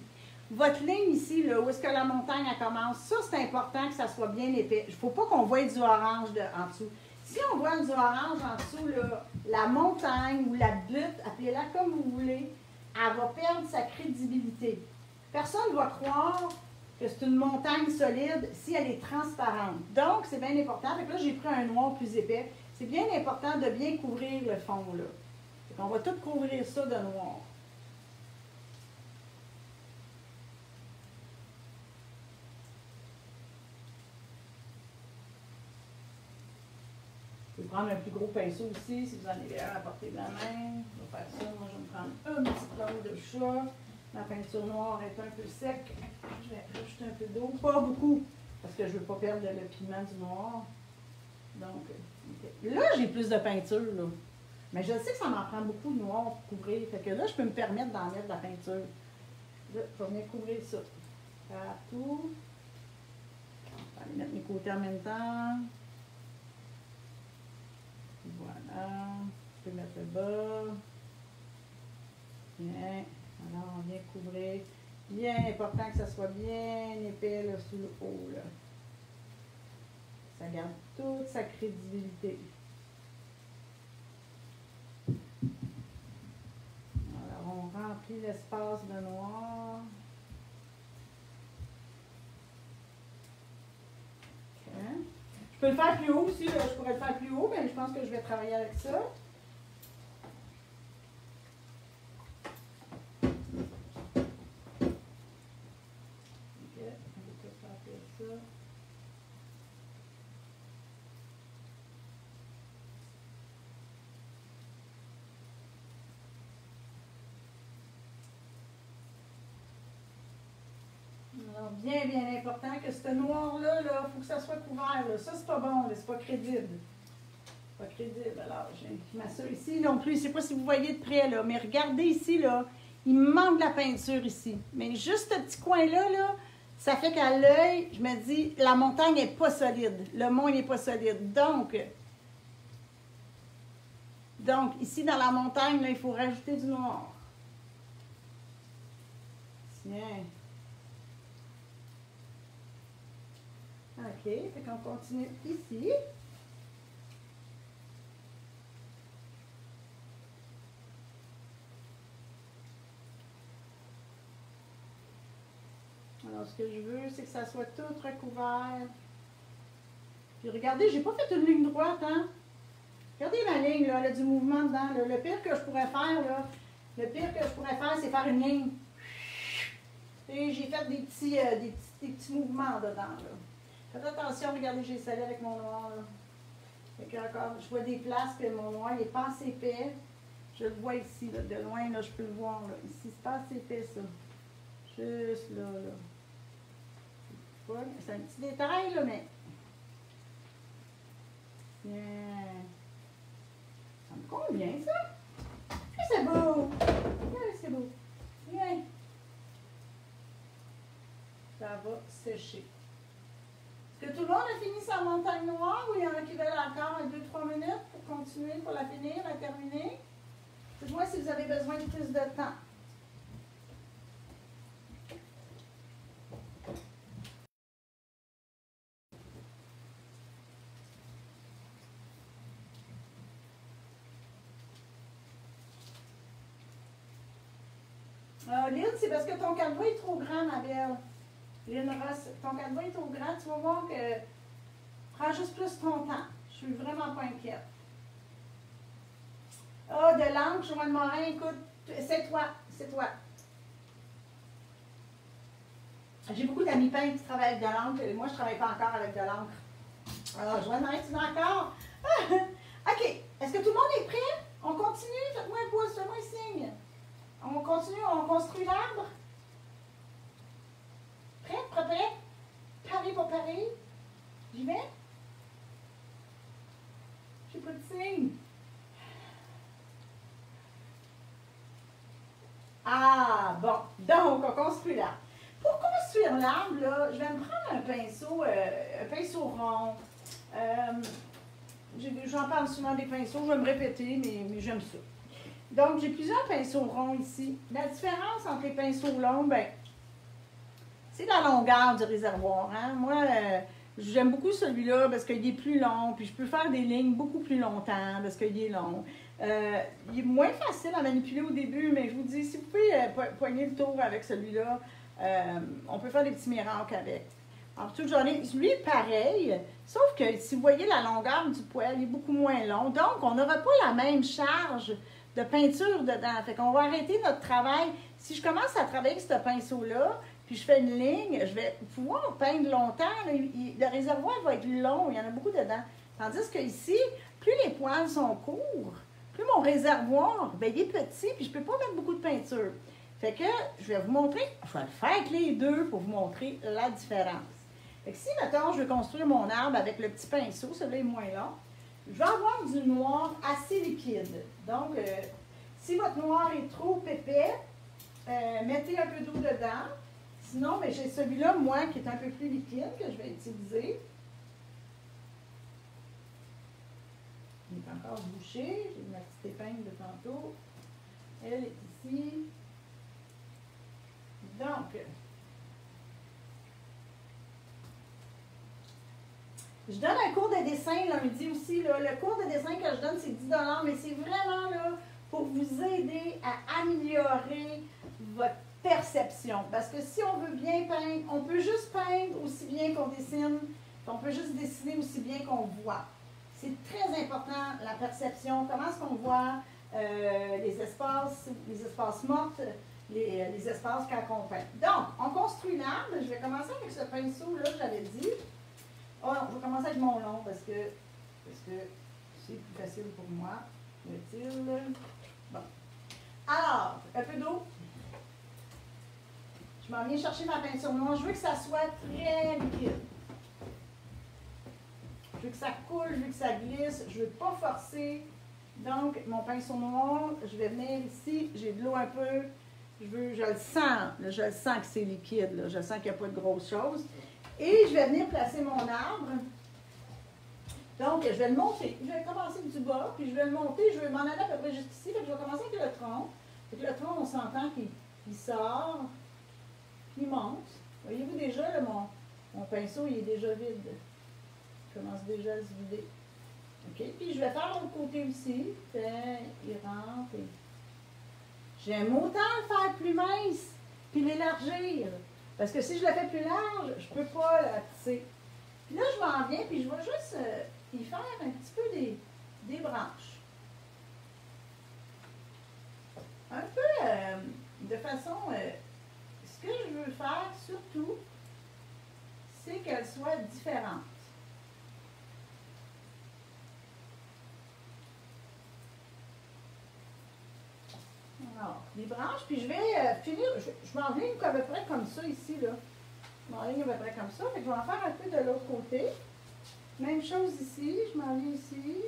A: Votre ligne ici, là, où est-ce que la montagne elle commence, ça c'est important que ça soit bien épais. Il ne faut pas qu'on voie du orange en dessous. Si on voit du orange en dessous, là, la montagne ou la butte, appelez-la comme vous voulez, elle va perdre sa crédibilité. Personne ne va croire que c'est une montagne solide si elle est transparente. Donc, c'est bien important. Fait que là, j'ai pris un noir plus épais. C'est bien important de bien couvrir le fond, là. Qu'on va tout couvrir ça de noir. Vous pouvez prendre un plus gros pinceau aussi, si vous en avez un à portée de la main. Je vais faire ça. Moi, je vais me prendre une petite langue de chat. Ma peinture noire est un peu sec. Je vais rajouter un peu d'eau. Pas beaucoup, parce que je ne veux pas perdre le pigment du noir. Donc. Là, j'ai plus de peinture, là. Mais je sais que ça m'en prend beaucoup de noir pour couvrir. Fait que là, je peux me permettre d'en mettre de la peinture. Là, je vais venir couvrir ça. Partout. Je vais aller mettre mes côtés en même temps. Voilà. Je peux mettre le bas. Bien. Alors, on vient couvrir. Bien important que ça soit bien épais là, sous le haut. Là. Ça garde toute sa crédibilité. Alors, on remplit l'espace de noir. Je peux le faire plus haut aussi, je pourrais le faire plus haut, mais je pense que je vais travailler avec ça. Ok, on va tout faire ça. Alors, bien, bien important que ce noir-là, il faut que ça soit couvert. Ça, c'est pas bon, c'est pas crédible. Pas crédible. Alors, j'ai m'assure ici non plus. Je sais pas si vous voyez de près, là, mais regardez ici, là. Il me manque de la peinture ici. Mais juste ce petit coin-là, là, ça fait qu'à l'œil, je me dis, la montagne n'est pas solide. Le mont n'est pas solide. Donc, donc, ici, dans la montagne, là, il faut rajouter du noir. Tiens. OK, fait qu'on continue ici. Alors, ce que je veux, c'est que ça soit tout recouvert. Puis regardez, j'ai pas fait une ligne droite, hein? Regardez ma ligne, là, elle a du mouvement dedans. Le pire que je pourrais faire, là, le pire que je pourrais faire, c'est faire une ligne. Et j'ai fait des petits, euh, des, petits, des petits mouvements dedans, là. Faites attention, regardez, j'ai salé avec mon noir. Là. Fait encore, je vois des places que mon noir n'est pas assez épais. Je le vois ici, là, de loin, là, je peux le voir. Là. Ici, c'est pas assez épais, ça. Juste là, là. C'est un petit détail, là, mais. Tiens. Ça me convient, ça. C'est beau. C'est beau. Viens. Ça va sécher. Que tout le monde a fini sa montagne noire ou il y en a qui veulent encore 2-3 minutes pour continuer, pour la finir, la terminer? Dites-moi si vous avez besoin de plus de temps. Euh, c'est parce que ton canevas est trop grand, ma belle. Lynn Ross, ton canevas est trop grand. Tu vas voir que. Prends juste plus ton temps. Je suis vraiment pas inquiète. Ah, de l'encre, Joanne Morin, écoute, c'est toi, c'est toi. J'ai beaucoup d'amis peintres qui travaillent avec de l'encre. Moi, je ne travaille pas encore avec de l'encre. Alors, Joanne Morin, tu m'as encore? OK. Est-ce que tout le monde est prêt? On continue? Faites-moi un pouce, faites-moi un signe. On continue, on construit l'arbre? Prêt, prêt? Paré pour paré. J'y vais? J'ai pas de signe. Ah, bon. Donc, on construit l'arbre. Pour construire l'arbre, je vais me prendre un pinceau, euh, un pinceau rond. Euh, J'en parle souvent des pinceaux, je vais me répéter, mais, mais j'aime ça. Donc, j'ai plusieurs pinceaux ronds ici. La différence entre les pinceaux longs, ben, c'est la longueur du réservoir. Hein? Moi, euh, j'aime beaucoup celui-là parce qu'il est plus long, puis je peux faire des lignes beaucoup plus longtemps parce qu'il est long. Euh, il est moins facile à manipuler au début, mais je vous dis, si vous pouvez euh, po- poigner le tour avec celui-là, on peut faire des petits miracles avec. Alors, toute journée, lui, pareil, sauf que si vous voyez la longueur du poil, il est beaucoup moins long. Donc, on n'aura pas la même charge de peinture dedans. Fait qu'on va arrêter notre travail. Si je commence à travailler avec ce pinceau-là, puis je fais une ligne, je vais pouvoir peindre longtemps. le réservoir va être long, il y en a beaucoup dedans. Tandis que ici, plus les poils sont courts, plus mon réservoir, ben, il est petit, puis je ne peux pas mettre beaucoup de peinture. Fait que je vais vous montrer, je vais le faire avec les deux pour vous montrer la différence. Fait que si, maintenant, je veux construire mon arbre avec le petit pinceau, celui-là est moins long, je vais avoir du noir assez liquide. Donc, euh, si votre noir est trop épais, euh, mettez un peu d'eau dedans. Sinon, mais j'ai celui-là, moi, qui est un peu plus liquide, que je vais utiliser. Il est encore bouché. J'ai ma petite épingle de tantôt. Elle est ici. Donc, je donne un cours de dessin lundi aussi. Le cours de dessin que je donne, c'est 10 mais c'est vraiment là pour vous aider à améliorer votre perception. Parce que si on veut bien peindre, on peut juste peindre aussi bien qu'on dessine, on peut juste dessiner aussi bien qu'on voit. C'est très important, la perception, comment est-ce qu'on voit euh, les espaces, les espaces morts, les, les, espaces quand on peint? Donc, on construit l'arbre. Je vais commencer avec ce pinceau-là, je l'avais dit. Oh non, je vais commencer avec mon long parce que c'est plus facile pour moi. Bon. Alors, un peu d'eau. Je m'en viens chercher ma peinture noire. Je veux que ça soit très liquide. Je veux que ça coule, je veux que ça glisse. Je ne veux pas forcer. Donc, mon pinceau noir, je vais venir ici. J'ai de l'eau un peu. Je, veux, je le sens. je le sens que c'est liquide. Je sens qu'il n'y a pas de grosses choses. Et je vais venir placer mon arbre. Donc, je vais le monter. Je vais commencer du bas, puis je vais le monter. Je vais m'en aller à peu près jusqu'ici. je vais commencer avec le tronc. Avec le tronc, on s'entend qu'il sort, qu'il monte. Voyez-vous déjà, mon, mon, pinceau, il est déjà vide. Il commence déjà à se vider. OK? Puis je vais faire l'autre côté aussi. il rentre. J'aime autant le faire plus mince, puis l'élargir. Parce que si je le fais plus large, je ne peux pas la tisser. Puis là, je m'en viens, puis je vais juste euh, y faire un petit peu des, des branches. Un peu euh, de façon... Euh, ce que je veux faire, surtout, c'est qu'elles soient différentes. Alors, les branches, puis je vais euh, finir, je, m'en viens à peu près comme ça ici, là. Je m'en viens à peu près comme ça, fait que je vais en faire un peu de l'autre côté. Même chose ici, je m'en viens ici.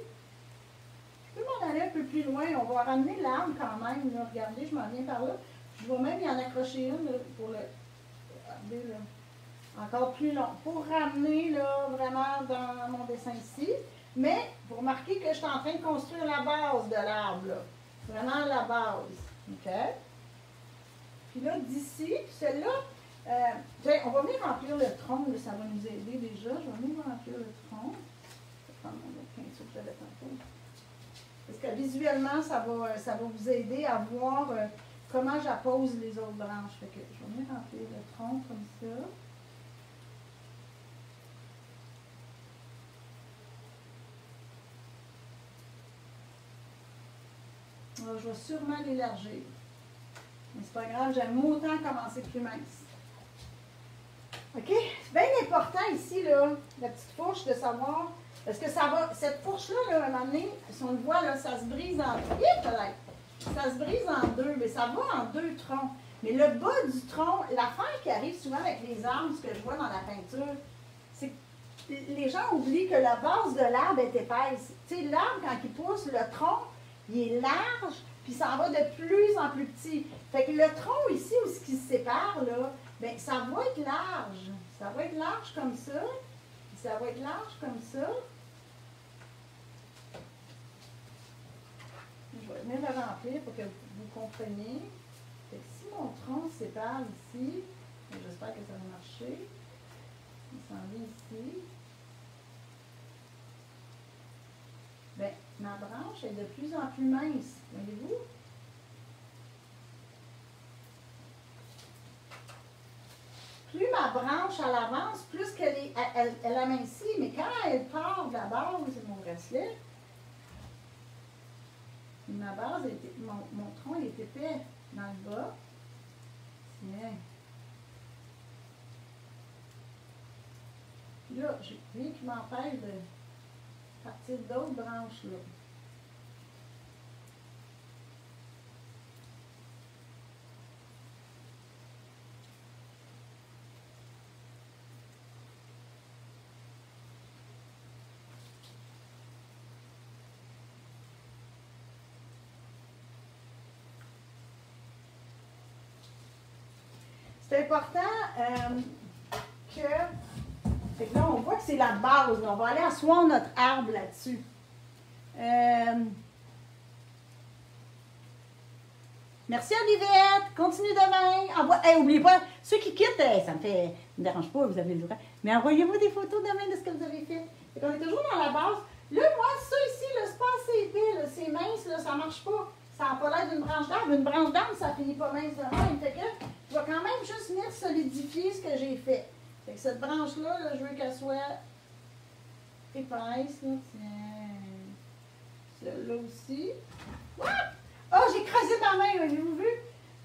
A: Je peux m'en aller un peu plus loin, on va ramener l'arbre quand même. Regardez, je m'en viens par là. Je vais même y en accrocher une pour le... Regardez, là. Encore plus long. Pour ramener, là, vraiment dans mon dessin ici. Mais, vous remarquez que je suis en train de construire la base de l'arbre. Vraiment la base. OK? Puis là, d'ici, celle-là, euh, on va venir remplir le tronc, ça va nous aider déjà. Je vais venir remplir le tronc. Je vais prendre mon autre que j'avais tantôt. Parce que visuellement, ça va, ça va vous aider à voir euh, comment j'appose les autres branches. Fait que je vais venir remplir le tronc comme ça. Alors, je vais sûrement l'élargir. Mais c'est pas grave, j'aime autant commencer plus mince. OK? C'est bien important ici, là, la petite fourche, de savoir. Parce que ça va. Cette fourche-là, là, à un moment donné, si on le voit, là, ça se brise en deux. Ça se brise en deux, mais ça va en deux troncs. Mais le bas du tronc, l'affaire qui arrive souvent avec les arbres, ce que je vois dans la peinture, c'est que les gens oublient que la base de l'arbre est épaisse. Tu sais, l'arbre, quand il pousse, le tronc, il est large, puis ça va de plus en plus petit. Fait que le tronc ici, où ce qui se sépare, là, bien, ça va être large. Ça va être large comme ça. Ça va être large comme ça. Vais venir le remplir pour que vous compreniez. Si mon tronc sépare ici, j'espère que ça va marcher. Il s'en vient ici. Bien, ma branche est de plus en plus mince. Voyez-vous? plus ma branche elle avance, plus qu'elle est, elle, elle, amincit, mais quand elle part de la base, c'est mon bracelet, ma base, était, mon, tronc est épais dans le bas. Tiens. Là, j'ai rien qui m'empêche de partir d'autres branches là. C'est important euh, que, là, on voit que c'est la base. On va aller asseoir notre arbre là-dessus. Euh, merci Olivette. Continue demain. Envoie, n'oubliez pas, ceux qui quittent, ça me fait, me dérange pas, vous avez le droit. Mais envoyez-moi des photos demain de ce que vous avez fait. on est toujours dans la base. Là, moi, ça ici, le c'est pas assez épais, c'est mince, là, ça marche pas. Ça n'a pas l'air d'une branche d'arbre. Une branche d'arbre, ça finit pas mince de même. Fait que je vais quand même juste venir solidifier ce que j'ai fait. Fait que cette branche-là, là, je veux qu'elle soit épaisse. Là. Tiens. Celle-là aussi. Oh, j'ai creusé ma main, avez-vous vu?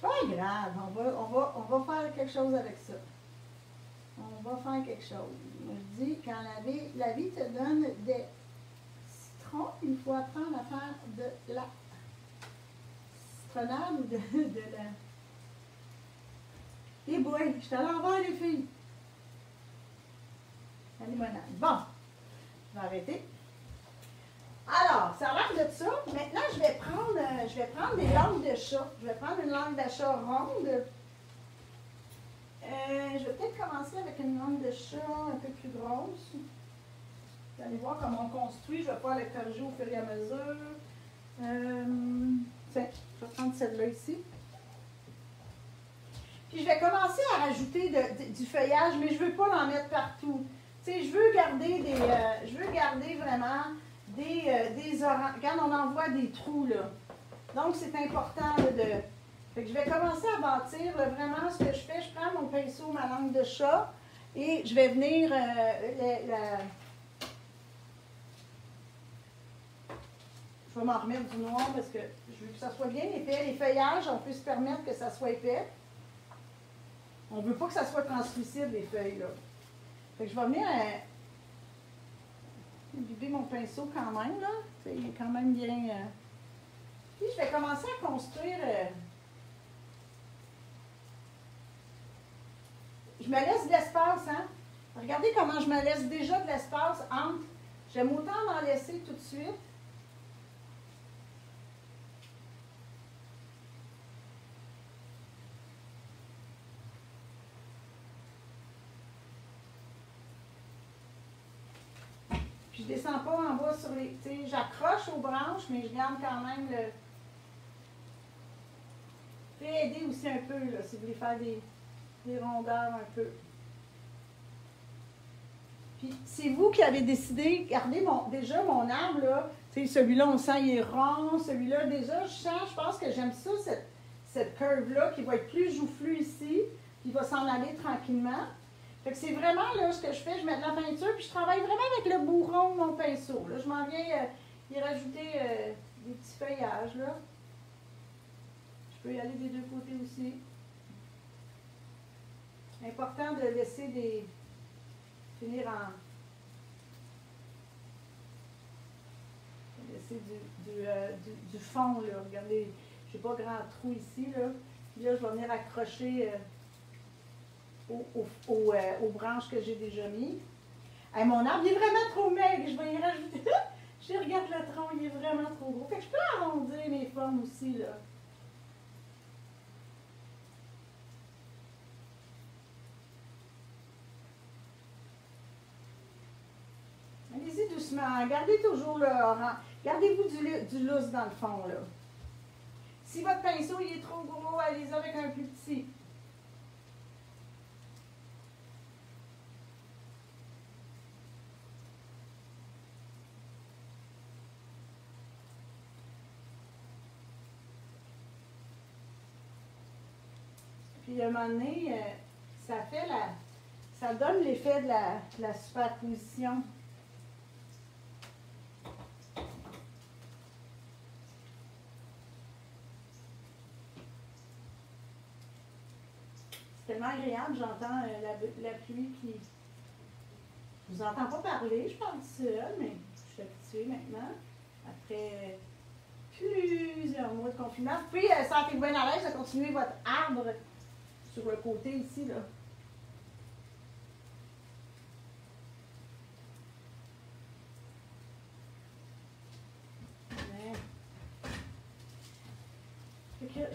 A: Pas grave, on va, on, va, on va faire quelque chose avec ça. On va faire quelque chose. Je dis, quand la vie, la vie te donne des citrons, il faut apprendre à faire de la ou de, la... Et boy, je suis en voir les filles. La limonade. Bon, je vais arrêter. Alors, ça a l'air de ça. Maintenant, je vais prendre, euh, je vais prendre des langues de chat. Je vais prendre une langue de chat ronde. Euh, je vais peut-être commencer avec une langue de chat un peu plus grosse. Vous allez voir comment on construit. Je vais pas la corriger au fur et à mesure. Euh, tiens, je vais prendre celle-là ici. Puis je vais commencer à rajouter du feuillage, mais je ne veux pas en mettre partout. Je veux garder des. je veux garder vraiment des, euh, des oranges. Quand on envoie des trous, là. Donc, c'est important de. Fait que je vais commencer à bâtir. vraiment, ce que je fais, je prends mon pinceau, ma langue de chat, et je vais venir. Euh, je vais m'en remettre du noir parce que je veux que ça soit bien épais. Les feuillages, on peut se permettre que ça soit épais. On ne veut pas que ça soit translucide, les feuilles, là. Fait que je vais venir euh, imbiber mon pinceau quand même, là. Il est quand même bien... Euh. Puis je vais commencer à construire... Euh. Je me laisse de l'espace, hein? Regardez comment je me laisse déjà de l'espace entre... J'aime autant m'en laisser tout de suite Je descends pas en bas sur les. Tu sais, j'accroche aux branches, mais je garde quand même le. Je vais aider aussi un peu, là, si vous voulez faire des, des rondeurs un peu. Puis c'est vous qui avez décidé, regardez mon, déjà mon arbre, là, celui-là, on sent il est rond, celui-là, déjà, je sens, je pense que j'aime ça, cette, cette curve-là, qui va être plus joufflue ici, qui va s'en aller tranquillement c'est vraiment là ce que je fais, je mets de la peinture, puis je travaille vraiment avec le bourron de mon pinceau. Là, je m'en viens euh, y rajouter euh, des petits feuillages. Là. Je peux y aller des deux côtés aussi. Important de laisser des. finir en. laisser du, du, euh, du, fond, là. Regardez, j'ai pas grand trou ici, là. Puis là, je vais venir accrocher euh, aux, branches que j'ai déjà mis. mon arbre, il est vraiment trop maigre. Je vais y rajouter. je regarde le tronc, il est vraiment trop gros. Fait que je peux arrondir mes formes aussi, là. Allez-y doucement. Gardez toujours le Gardez-vous du, du dans le fond, là. Si votre pinceau il est trop gros, allez-y avec un plus petit. Puis à un moment donné, euh, ça fait la. ça donne l'effet de la, la superposition. C'est tellement agréable, j'entends euh, la, la, pluie qui. Je vous entends pas parler, je parle seul, mais je suis habituée maintenant. Après plusieurs mois de confinement. Puis, euh, sentez-vous bien à l'aise de continuer votre arbre sur le côté ici, là.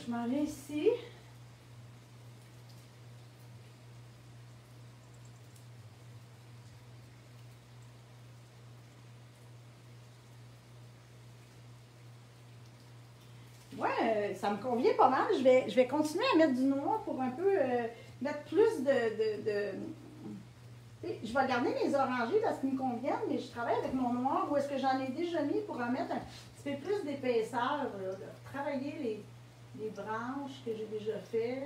A: je m'en vais ici. Ça me convient pas mal. Je vais, je vais continuer à mettre du noir pour un peu euh, mettre plus de, je vais garder mes orangés parce qu'ils me conviennent, mais je travaille avec mon noir où est-ce que j'en ai déjà mis pour en mettre un petit peu plus d'épaisseur, travailler les, les branches que j'ai déjà fait.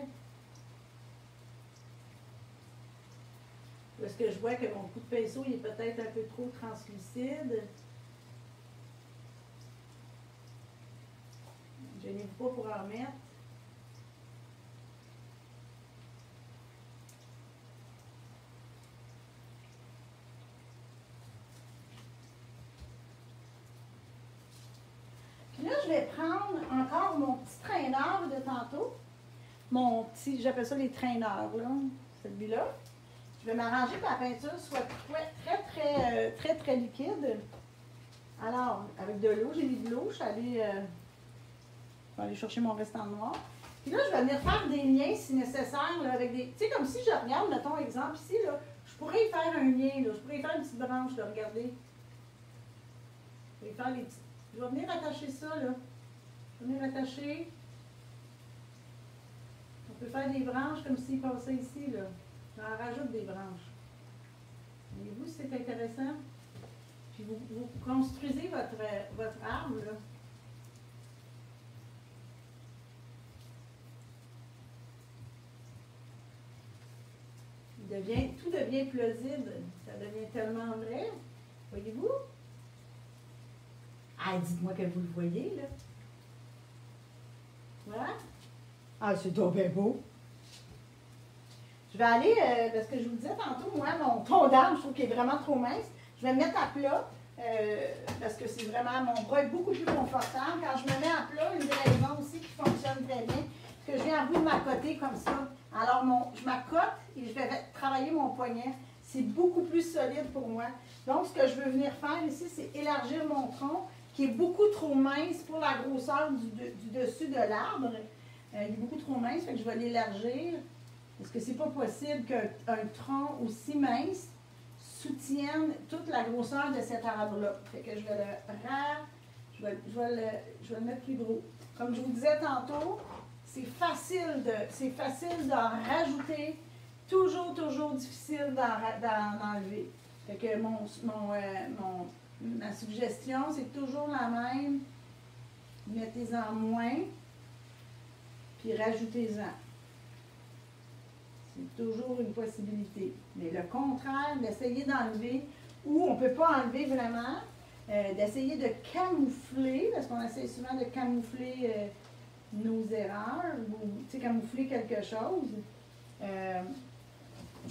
A: Est-ce que je vois que mon coup de pinceau est peut-être un peu trop translucide? Je n'ai pas pour en remettre. Puis là, je vais prendre encore mon petit traîneur de tantôt. Mon petit, j'appelle ça les traîneurs, là, celui-là. Je vais m'arranger que la peinture soit très, très, très, euh, très, très, liquide. Alors, avec de l'eau, j'ai mis de l'eau, je suis allée, euh, je vais aller chercher mon restant noir. Puis là, je vais venir faire des liens si nécessaire, avec des. Tu sais, comme si je regarde, mettons exemple ici, là, je pourrais y faire un lien, là, je pourrais y faire une petite branche, regardez. Je vais faire les. Je vais venir attacher ça, là. Je vais venir attacher. On peut faire des branches comme s'il passait ici, là. J'en rajoute des branches. Voyez-vous, c'est intéressant? Puis vous, vous construisez votre, votre arbre, là. Tout devient plausible. Ça devient tellement vrai. Voyez-vous? Ah, dites-moi que vous le voyez, là. Voilà. Ah, c'est donc bien beau. Je vais aller, euh, parce que je vous disais tantôt, moi, mon ton d'arbre, je trouve qu'il est vraiment trop mince. Je vais me mettre à plat, euh, parce que c'est vraiment, mon bras est beaucoup plus confortable. Quand je me mets à plat, une des aussi qui fonctionne très bien, c'est que je viens à bout de ma côté comme ça. Alors, mon, je m'accote et je vais travailler mon poignet. C'est beaucoup plus solide pour moi. Donc, ce que je veux venir faire ici, c'est élargir mon tronc, qui est beaucoup trop mince pour la grosseur du, dessus de l'arbre. Euh, il est beaucoup trop mince, fait je vais l'élargir. Parce que c'est pas possible qu'un tronc aussi mince soutienne toute la grosseur de cet arbre-là. Fait que je vais le vais, je, vais le, je vais le mettre plus gros. Comme je vous disais tantôt, c'est facile de c'est facile d'en rajouter, toujours, toujours difficile d'en enlever. Mon, mon, euh, mon ma suggestion, c'est toujours la même. Mettez-en moins, puis rajoutez-en. C'est toujours une possibilité. Mais le contraire, d'essayer d'enlever, ou on ne peut pas enlever vraiment, euh, d'essayer de camoufler, parce qu'on essaie souvent de camoufler euh, nos erreurs, ou camoufler quelque chose, euh,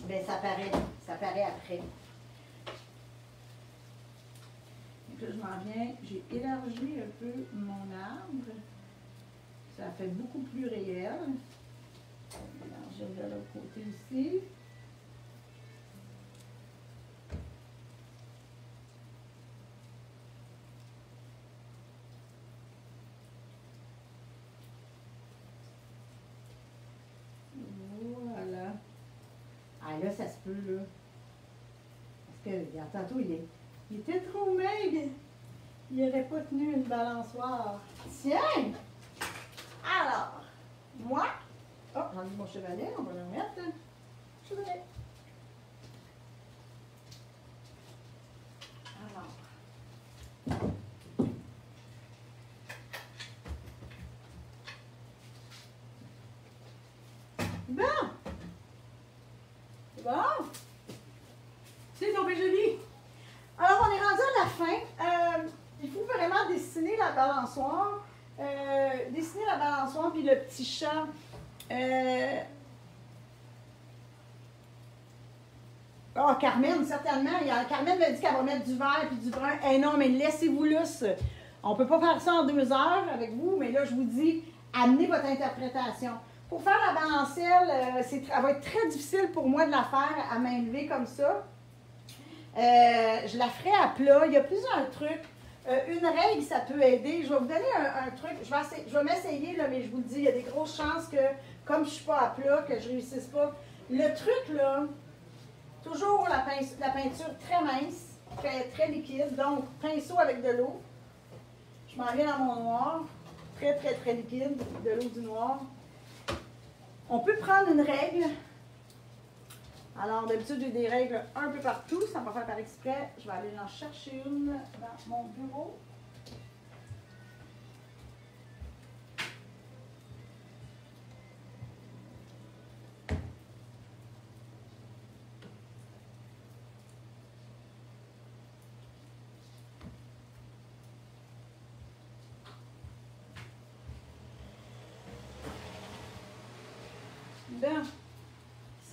A: ben, ça paraît, ça paraît après. Donc là, je m'en viens, j'ai élargi un peu mon arbre. Ça fait beaucoup plus réel. Je vais de l'autre côté ici. Voilà. Ah là, ça se peut, là. Parce que, regarde, tantôt, il, est, il était trop maigre. Il n'aurait pas tenu une balançoire. Tiens! Alors, moi, Oh, ai mon chevalet, on va le mettre. Chevalet. Alors. Bon. Bon. C'est donc joli. Alors, on est rendu à la fin. Euh, il faut vraiment dessiner la balançoire. Euh, dessiner la balançoire puis le petit chat euh... Oh, Carmen, certainement. Carmen m'a dit qu'elle va mettre du vert et du brun. Eh non, mais laissez-vous lousse. On ne peut pas faire ça en deux heures avec vous, mais là, je vous dis, amenez votre interprétation. Pour faire la balancelle, euh, ça va être très difficile pour moi de la faire à main levée comme ça. Euh, je la ferai à plat. Il y a plusieurs trucs. Euh, une règle, ça peut aider. Je vais vous donner un, truc. Je vais, m'essayer, mais je vous le dis, il y a des grosses chances que comme je ne suis pas à plat, que je ne réussisse pas. Le truc, là, toujours la, peinture très mince, très, très liquide, donc pinceau avec de l'eau. Je m'en viens dans mon noir, très, très, très liquide, de l'eau du noir. On peut prendre une règle, Alors, d'habitude, j'ai des règles un peu partout. Ça va faire par exprès. Je vais aller en chercher une dans mon bureau.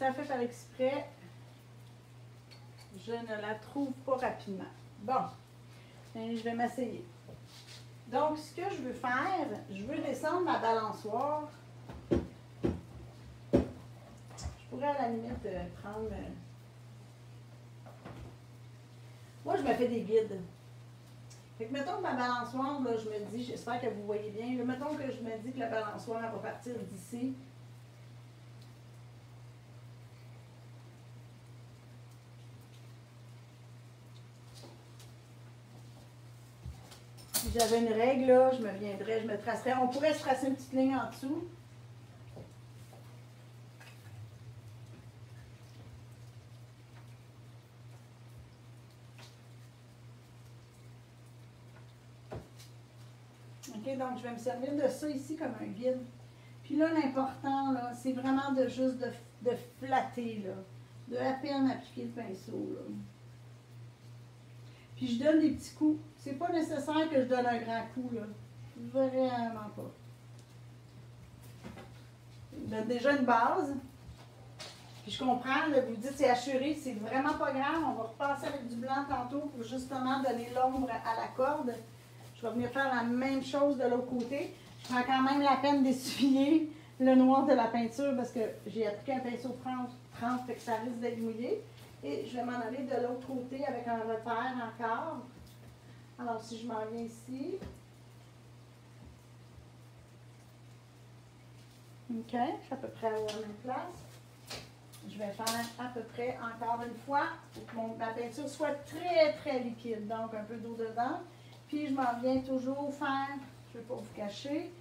A: Ça fait par exprès, je ne la trouve pas rapidement. Bon, ben, je vais m'essayer. Donc, ce que je veux faire, je veux descendre ma balançoire. Je pourrais à la limite euh, prendre... Euh, moi, je me fais des guides. Fait que mettons que ma balançoire, là, je me dis, j'espère que vous voyez bien, mettons que je me dis que la balançoire va partir d'ici j'avais une règle, là, je me viendrais, je me tracerais. On pourrait se tracer une petite ligne en dessous. OK, donc je vais me servir de ça ici comme un guide. Puis là, l'important, c'est vraiment de juste de, de, flatter. De à peine appliquer le pinceau. Puis je donne des petits coups. C'est pas nécessaire que je donne un grand coup, là. Vraiment pas. Je donne déjà une base. Puis je comprends, vous dites c'est assuré, c'est vraiment pas grave. On va repasser avec du blanc tantôt pour justement donner l'ombre à la corde. Je vais venir faire la même chose de l'autre côté. Je prends quand même la peine d'essuyer le noir de la peinture parce que j'ai appliqué un pinceau 30, 30 fait que ça risque d'être mouillé. Et je vais m'en aller de l'autre côté avec un repère encore. Alors, si je m'en viens ici. OK, je suis à peu près à la même place. Je vais faire à peu près encore une fois pour que ma peinture soit très, très liquide. Donc, un peu d'eau dedans. Puis, je m'en viens toujours faire, je ne vais pas vous cacher,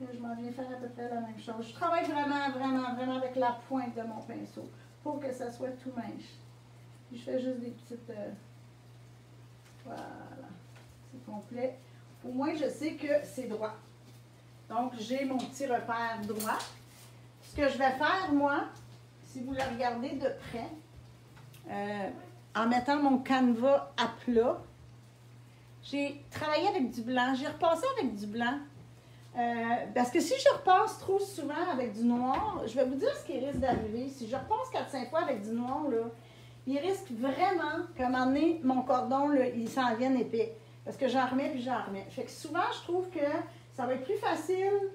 A: je m'en viens faire à peu près la même chose. Je travaille vraiment, vraiment, vraiment avec la pointe de mon pinceau pour que ça soit tout mince. Puis je fais juste des petites... Euh, voilà. Complet. Au moins, je sais que c'est droit. Donc, j'ai mon petit repère droit. Ce que je vais faire, moi, si vous le regardez de près, euh, en mettant mon canevas à plat, j'ai travaillé avec du blanc. J'ai repassé avec du blanc. Euh, parce que si je repasse trop souvent avec du noir, je vais vous dire ce qui risque d'arriver. Si je repasse 4-5 fois avec du noir, il risque vraiment qu'à un moment donné, mon cordon, il s'en vienne épais. Parce que j'en remets puis j'en remets. Fait que souvent, je trouve que ça va être plus facile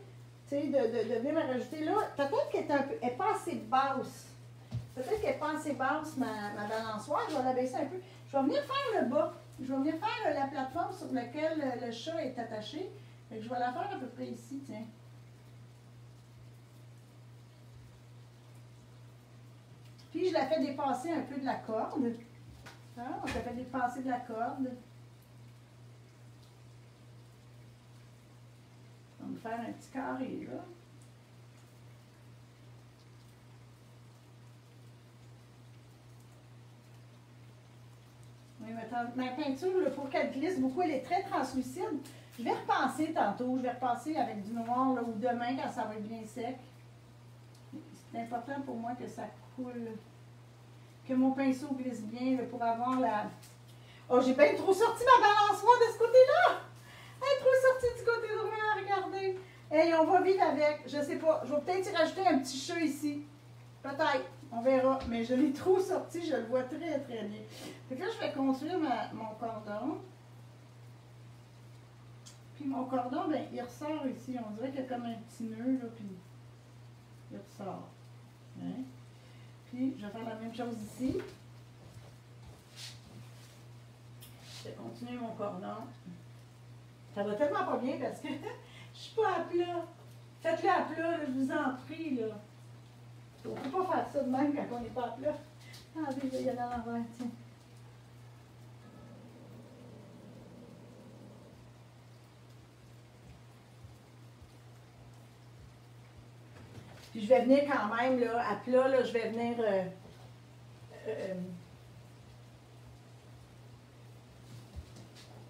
A: de, de, de, venir me rajouter là. Peut-être qu'elle n'est pas assez basse. Peut-être qu'elle n'est pas assez basse, ma, ma balançoire. Je vais la baisser un peu. Je vais venir faire le bas. Je vais venir faire la plateforme sur laquelle le chat est attaché. Fait que je vais la faire à peu près ici, tiens. Puis je la fais dépasser un peu de la corde. Hein? On la fait dépasser de la corde. On va faire un petit carré là. Oui, ma peinture, pour qu'elle glisse beaucoup, elle est très translucide. Je vais repasser tantôt, je vais repasser avec du noir là, ou demain quand ça va être bien sec. C'est important pour moi que ça que mon pinceau glisse bien pour avoir la... Oh, j'ai bien trop sorti ma balançoire de ce côté-là! Trop sortie du côté droit, regardez! Et on va vivre avec, je sais pas, je vais peut-être y rajouter un petit chat ici. Peut-être, on verra. Mais je l'ai trop sorti, je le vois très très bien. Que là, je vais construire mon cordon. Puis mon cordon, ben, il ressort ici. On dirait qu'il y a comme un petit nœud, là, puis il ressort. Hein? Puis, je vais faire la même chose ici. Je vais continuer mon cordon. Ça va tellement pas bien parce que je suis pas à plat. Faites-le à plat, je vous en prie. Là. On ne peut pas faire ça de même quand on n'est pas à plat. Ah, je vais y aller à l'envers, tiens. Puis je vais venir quand même, là, à plat, là, je vais venir euh, euh,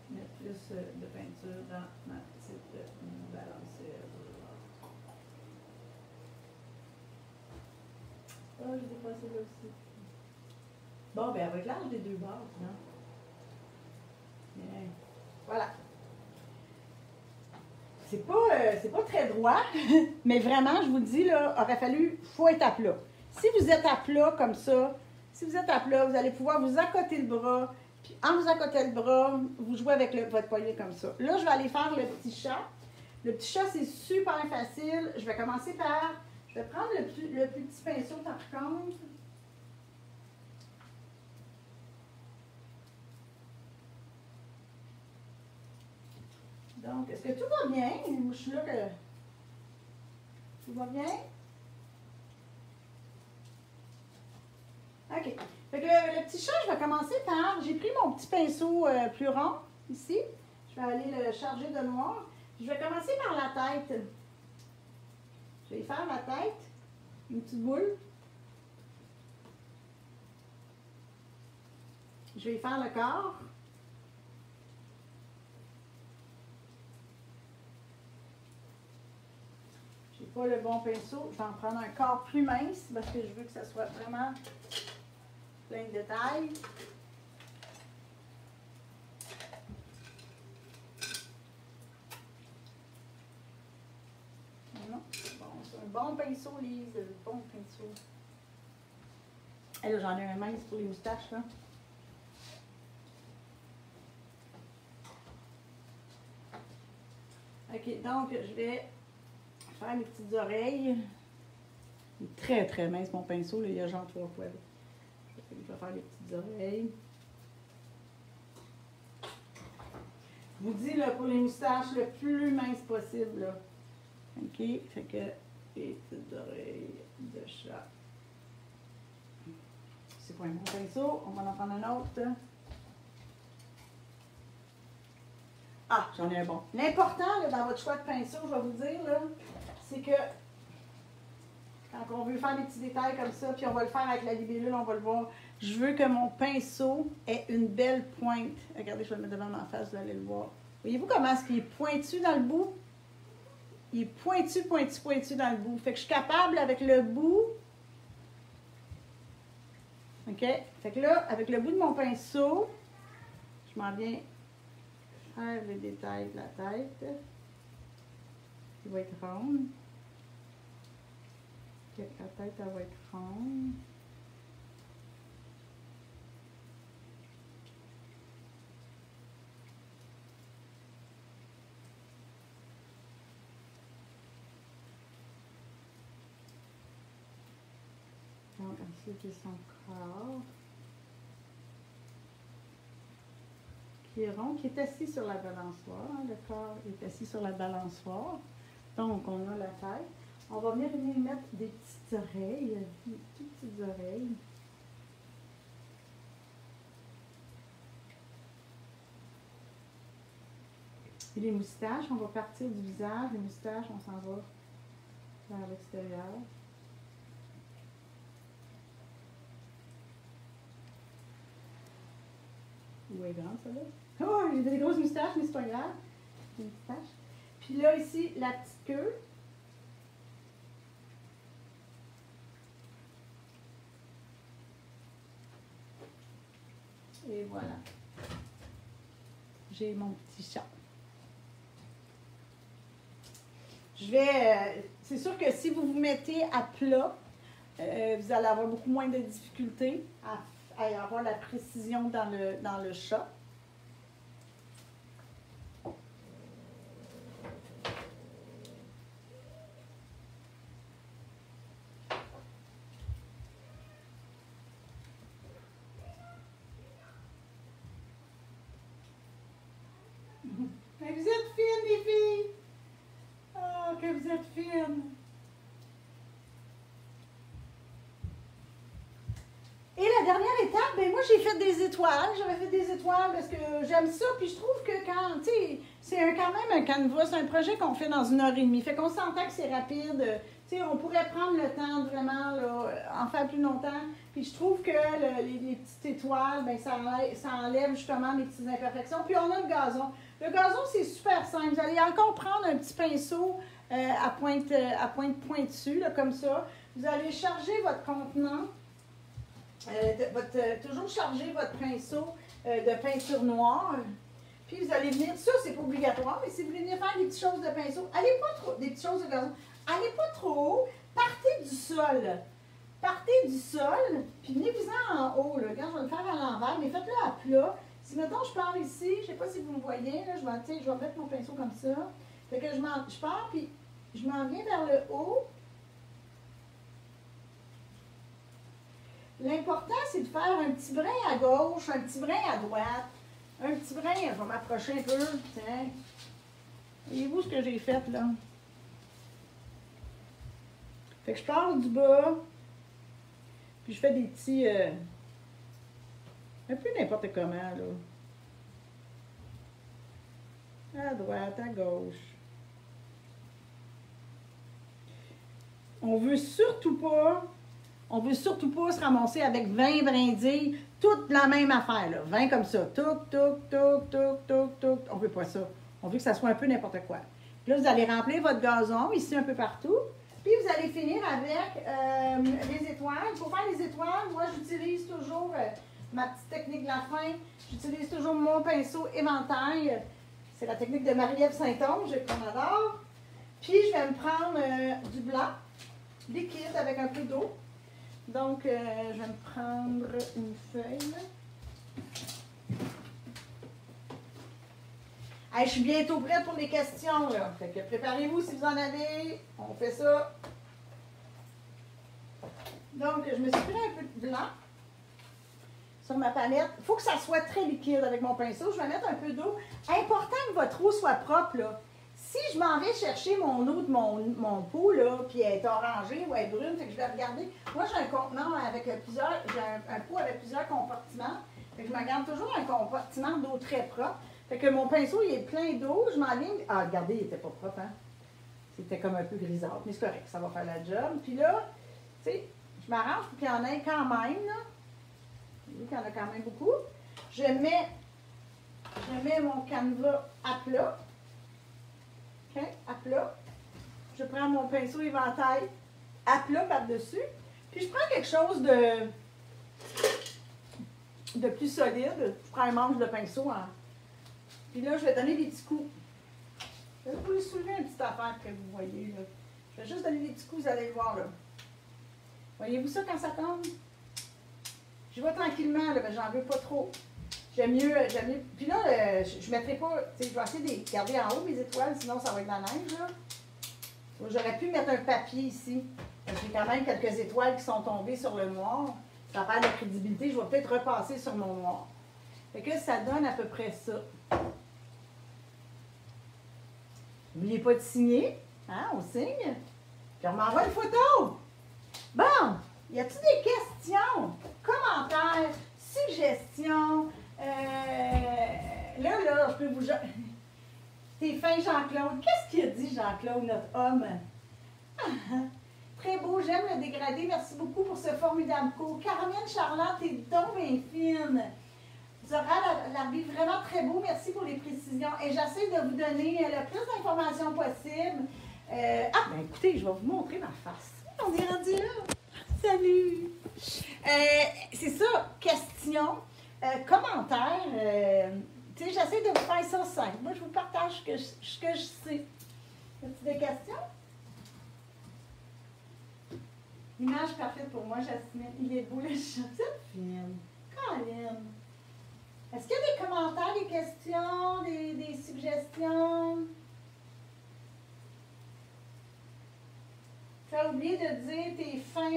A: mettre plus euh, de peinture dans ma petite euh, balancière. Ah, j'ai dépassé là aussi. Bon, ben avec l'âge des deux bases, non? Bien. Voilà. C'est pas, euh, c'est pas très droit, mais vraiment, je vous le dis, là, aurait fallu, faut être à plat. Si vous êtes à plat comme ça, si vous êtes à plat, vous allez pouvoir vous accoter le bras, puis en vous accotant le bras, vous jouez avec le, votre poignet comme ça. Là, je vais aller faire le petit chat. Le petit chat, c'est super facile. Je vais commencer par, je vais prendre le, plus- petit pinceau par contre. Donc, est-ce que tout va bien? Je suis là que. Tout va bien? OK. Fait que le, le petit chat, je vais commencer par. J'ai pris mon petit pinceau euh, plus rond, ici. Je vais aller le charger de noir. Je vais commencer par la tête. Je vais faire la tête. Une petite boule. Je vais faire le corps. J'ai pas le bon pinceau. Je vais en prendre un corps plus mince parce que je veux que ça soit vraiment plein de détails. Bon, pinceau, Lise, bon pinceau. Là, j'en ai un mince pour les moustaches, là. Ok, donc je vais faire mes petites oreilles. Très très mince mon pinceau, là, il y a genre trois fois. là. Je vais faire les petites oreilles. Je vous dis là, pour les moustaches, le plus mince possible. Là. OK? Fait que les petites oreilles de chat. C'est pas un bon pinceau? On va en prendre un autre. Ah, j'en ai un bon. L'important dans votre choix de pinceau, je vais vous dire, c'est que quand on veut faire des petits détails comme ça, puis on va le faire avec la libellule, on va le voir. Je veux que mon pinceau ait une belle pointe. Regardez, je vais le mettre devant ma face, vous allez le voir. Voyez-vous comment est-ce qu'il est pointu dans le bout? Il est pointu, pointu, pointu dans le bout. Fait que je suis capable avec le bout. OK? Fait que là, avec le bout de mon pinceau, je m'en viens faire les détails de la tête. Il va être ronde. La tête, elle va être ronde. Ensuite, j'ai son corps. Qui est rond, qui est assis sur la balançoire. hein, Le corps est assis sur la balançoire. Donc, on a la tête. On va venir lui mettre des petites oreilles, des toutes petites oreilles. Et les moustaches, on va partir du visage. Les moustaches, on s'en va vers l'extérieur. Où est grande? Oh, j'ai des grosses moustaches, mais c'est pas grave. Puis là, ici, la petite queue. Et voilà. J'ai mon petit chat. Je vais. euh, c'est sûr que si vous vous mettez à plat, euh, vous allez avoir beaucoup moins de difficultés à, avoir la précision dans le, dans le chat. Mais vous êtes fines, les filles! Oh, que vous êtes fines! Et dernière étape, ben moi j'ai fait des étoiles. J'avais fait des étoiles parce que j'aime ça. Puis je trouve que quand, tu sais, c'est quand même un canevas, c'est un projet qu'on fait dans une heure et demie. Fait qu'on s'entend que c'est rapide. tu sais, on pourrait prendre le temps de vraiment là, en faire plus longtemps. Puis je trouve que le- les, petites étoiles, ben, ça, enlève, ça enlève justement les petites imperfections. Puis on a le gazon. Le gazon, c'est super simple. Vous allez encore prendre un petit pinceau euh, à, pointe, euh, à pointe pointue, là, comme ça. Vous allez charger votre contenant. Euh, votre, euh, toujours charger votre pinceau euh, de peinture noire. Puis vous allez venir, ça c'est pas obligatoire, mais si vous voulez venir faire des petites choses de pinceau, allez pas trop, des petites choses de gazon, allez pas trop haut, partez du sol. Partez du sol, puis venez-vous-en en haut. Là. Je vais le faire à l'envers, mais faites-le à plat. Si maintenant je pars ici, je sais pas si vous me voyez, là, je, vais, je vais mettre mon pinceau comme ça. Fait que je, je pars, puis je m'en viens vers le haut. L'important, c'est de faire un petit brin à gauche, un petit brin à droite. Un petit brin, je vais m'approcher un peu. Tiens. Voyez-vous ce que j'ai fait là? Fait que je pars du bas, puis je fais des petits. euh, un peu n'importe comment là. À droite, à gauche. On veut surtout pas on veut surtout pas se ramasser avec 20 brindilles, toute la même affaire, là. 20 comme ça. Touc, touc, touc, touc, touc, touc. On veut pas ça. On veut que ça soit un peu n'importe quoi. Puis là, vous allez remplir votre gazon ici un peu partout. Puis vous allez finir avec euh, les étoiles. Pour faire les étoiles, moi, j'utilise toujours euh, ma petite technique de la fin. J'utilise toujours mon pinceau éventail. C'est la technique de Marie-Ève Saint-Onge qu'on adore. Puis je vais me prendre euh, du blanc liquide avec un peu d'eau. Donc, euh, je vais me prendre une feuille. Je suis bientôt prête pour les questions. Là. Fait que préparez-vous si vous en avez. On fait ça. Donc, je me suis pris un peu de blanc sur ma palette. Il faut que ça soit très liquide avec mon pinceau. Je vais mettre un peu d'eau. Important que votre eau soit propre. Là. Si je m'en vais chercher mon eau de mon, mon pot, là, puis elle est orangée ou elle est brune, fait que je vais regarder. Moi, j'ai un contenant avec plusieurs, j'ai un, pot avec plusieurs compartiments. Je me garde toujours un compartiment d'eau très propre. Fait que mon pinceau, il est plein d'eau. Je m'enligne. Ah, regardez, il était pas propre, hein? C'était comme un peu grisâtre, mais c'est correct, ça va faire la job. Puis là, tu sais, je m'arrange pour qu'il y en ait quand même, là. Y en a quand même beaucoup. Je mets, je mets mon canevas à plat. OK, à plat. Je prends mon pinceau éventail à plat par-dessus. Puis je prends quelque chose de, de plus solide. Je prends un manche de pinceau. En... Puis là, je vais donner des petits coups. Là, vous pouvez soulever une petite affaire que vous voyez. Là. Je vais juste donner des petits coups, vous allez le voir. là. Voyez-vous ça quand ça tombe? Je vais tranquillement, mais j'en veux pas trop. J'aime mieux, j'aime mieux. Puis là, euh, je, je mettrai pas. Je vais essayer de garder en haut mes étoiles, sinon ça va être la neige, là. J'aurais pu mettre un papier ici. J'ai quand même quelques étoiles qui sont tombées sur le noir. Ça perd de la crédibilité. Je vais peut-être repasser sur mon noir. Fait que ça donne à peu près ça. N'oubliez pas de signer. Hein, on signe. Puis on m'envoie une photo. Bon, y a-t-il des questions, commentaires, suggestions? Euh, là, là, je peux vous. T'es fin, Jean-Claude. Qu'est-ce qu'il a dit, Jean-Claude, notre homme? Très beau, j'aime le dégradé. Merci beaucoup pour ce formidable cours. Carmen Charlotte, t'es donc bien fine. Zora, l'arbitre, vraiment très beau. Merci pour les précisions. Et j'essaie de vous donner le plus d'informations possible. Euh, ah, ben écoutez, je vais vous montrer ma face. On est rendu là. Salut! Euh, c'est ça, question, euh, commentaire. euh, tu sais, j'essaie de vous faire ça simple. Moi, je vous partage ce que je, ce que je sais. As-tu des questions? Image parfaite pour moi, Jasmine. Il est beau le chat. C'est fine. Colin. Est-ce qu'il y a des commentaires, des questions, des, des suggestions? Tu as oublié de dire t'es fin.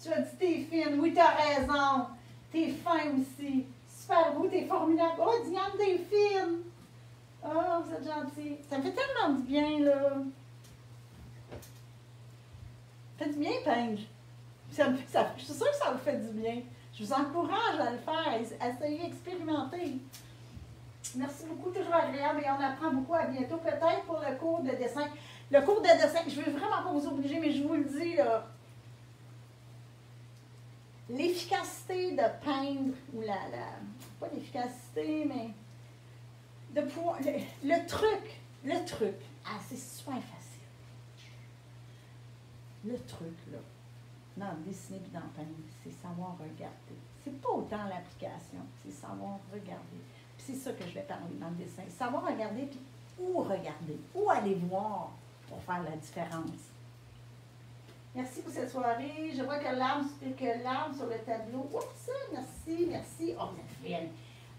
A: Tu as dit t'es fine. Oui, tu as raison. T'es fin aussi. Super beau, t'es formidable. Oh, Diane, t'es fine. Oh, vous êtes gentil. Ça me fait tellement du bien, là. Ça fait du bien, ça- je suis sûre que ça vous fait du bien. Je vous encourage à le faire, à essayer, expérimenter. Merci beaucoup, toujours agréable et on apprend beaucoup. À bientôt, peut-être pour le cours de dessin. Le cours de dessin, je ne veux vraiment pas vous obliger, mais je vous le dis, là, l'efficacité de peindre, ou la, la pas l'efficacité, mais de pouvoir, le, truc, le truc, ah, c'est super facile. Le truc, là, dans dessiner et dans peindre, c'est savoir regarder. C'est pas autant l'application, c'est savoir regarder. Puis c'est ça que je vais parler dans le dessin. Savoir regarder, puis où regarder, où aller voir pour faire la différence. Merci pour cette soirée. Je vois que l'arme sur le tableau. Oups, merci, merci. Oh,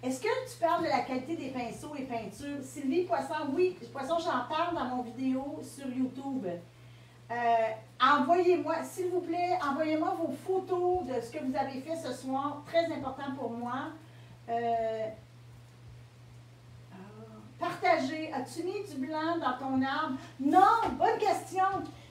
A: Est-ce que tu parles de la qualité des pinceaux et peintures? Sylvie Poisson, oui, Poisson, j'en parle dans mon vidéo sur YouTube. Euh, envoyez-moi, s'il vous plaît, envoyez-moi vos photos de ce que vous avez fait ce soir. Très important pour moi. Euh, partagez. As-tu mis du blanc dans ton arbre? Non, bonne question.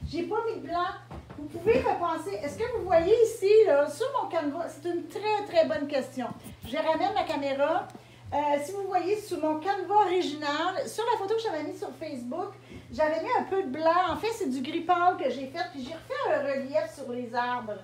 A: J'ai pas mis de blanc. Vous pouvez repenser. Est-ce que vous voyez ici, là, sur mon canevas, c'est une très, très bonne question. Je ramène la caméra. Euh, si vous voyez sur mon canevas original, sur la photo que j'avais mise sur Facebook, j'avais mis un peu de blanc. En fait, c'est du gris pâle que j'ai fait, puis j'ai refait un relief sur les arbres.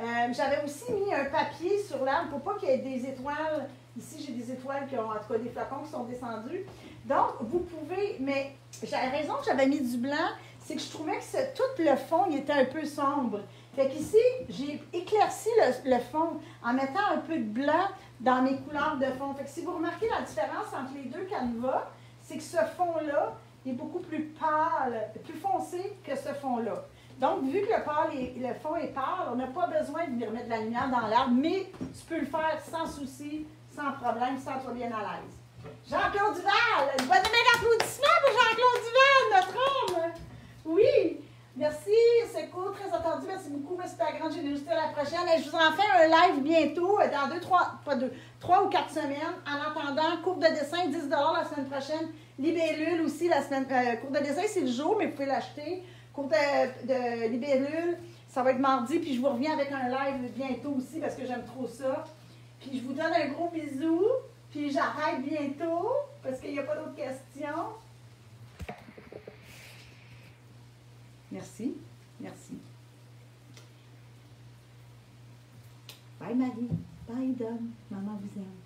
A: Euh, j'avais aussi mis un papier sur l'arbre pour pas qu'il y ait des étoiles. Ici, j'ai des étoiles qui ont, en tout cas, des flacons qui sont descendus. Donc, vous pouvez, mais j'avais raison que j'avais mis du blanc, c'est que je trouvais que tout le fond, il était un peu sombre. Fait qu'ici, j'ai éclairci le, fond en mettant un peu de blanc dans mes couleurs de fond. Fait que si vous remarquez la différence entre les deux canevas, c'est que ce fond-là est beaucoup plus pâle, plus foncé que ce fond-là. Donc, vu que le, pâle le fond est pâle, on n'a pas besoin de venir mettre de la lumière dans l'arbre, mais tu peux le faire sans souci, sans problème, sans toi bien à l'aise. Jean-Claude Duval! Bonne main d'applaudissement pour Jean-Claude Duval, notre homme! Oui! Merci, c'est cool, très attendu. Merci beaucoup, merci ta grande générosité. À la prochaine. Je vous en fais un live bientôt, euh, dans deux, trois, pas deux, trois ou quatre semaines. En attendant, cours de dessin, 10 la semaine prochaine. Libellule aussi, la semaine. Euh, cours de dessin, c'est le jour, mais vous pouvez l'acheter. Cours de, de libellule, ça va être mardi, puis je vous reviens avec un live bientôt aussi parce que j'aime trop ça. Puis je vous donne un gros bisou, puis j'arrête bientôt parce qu'il n'y a pas d'autres questions. Merci. Merci. Bye Marie. Bye Dom. Maman vous aime.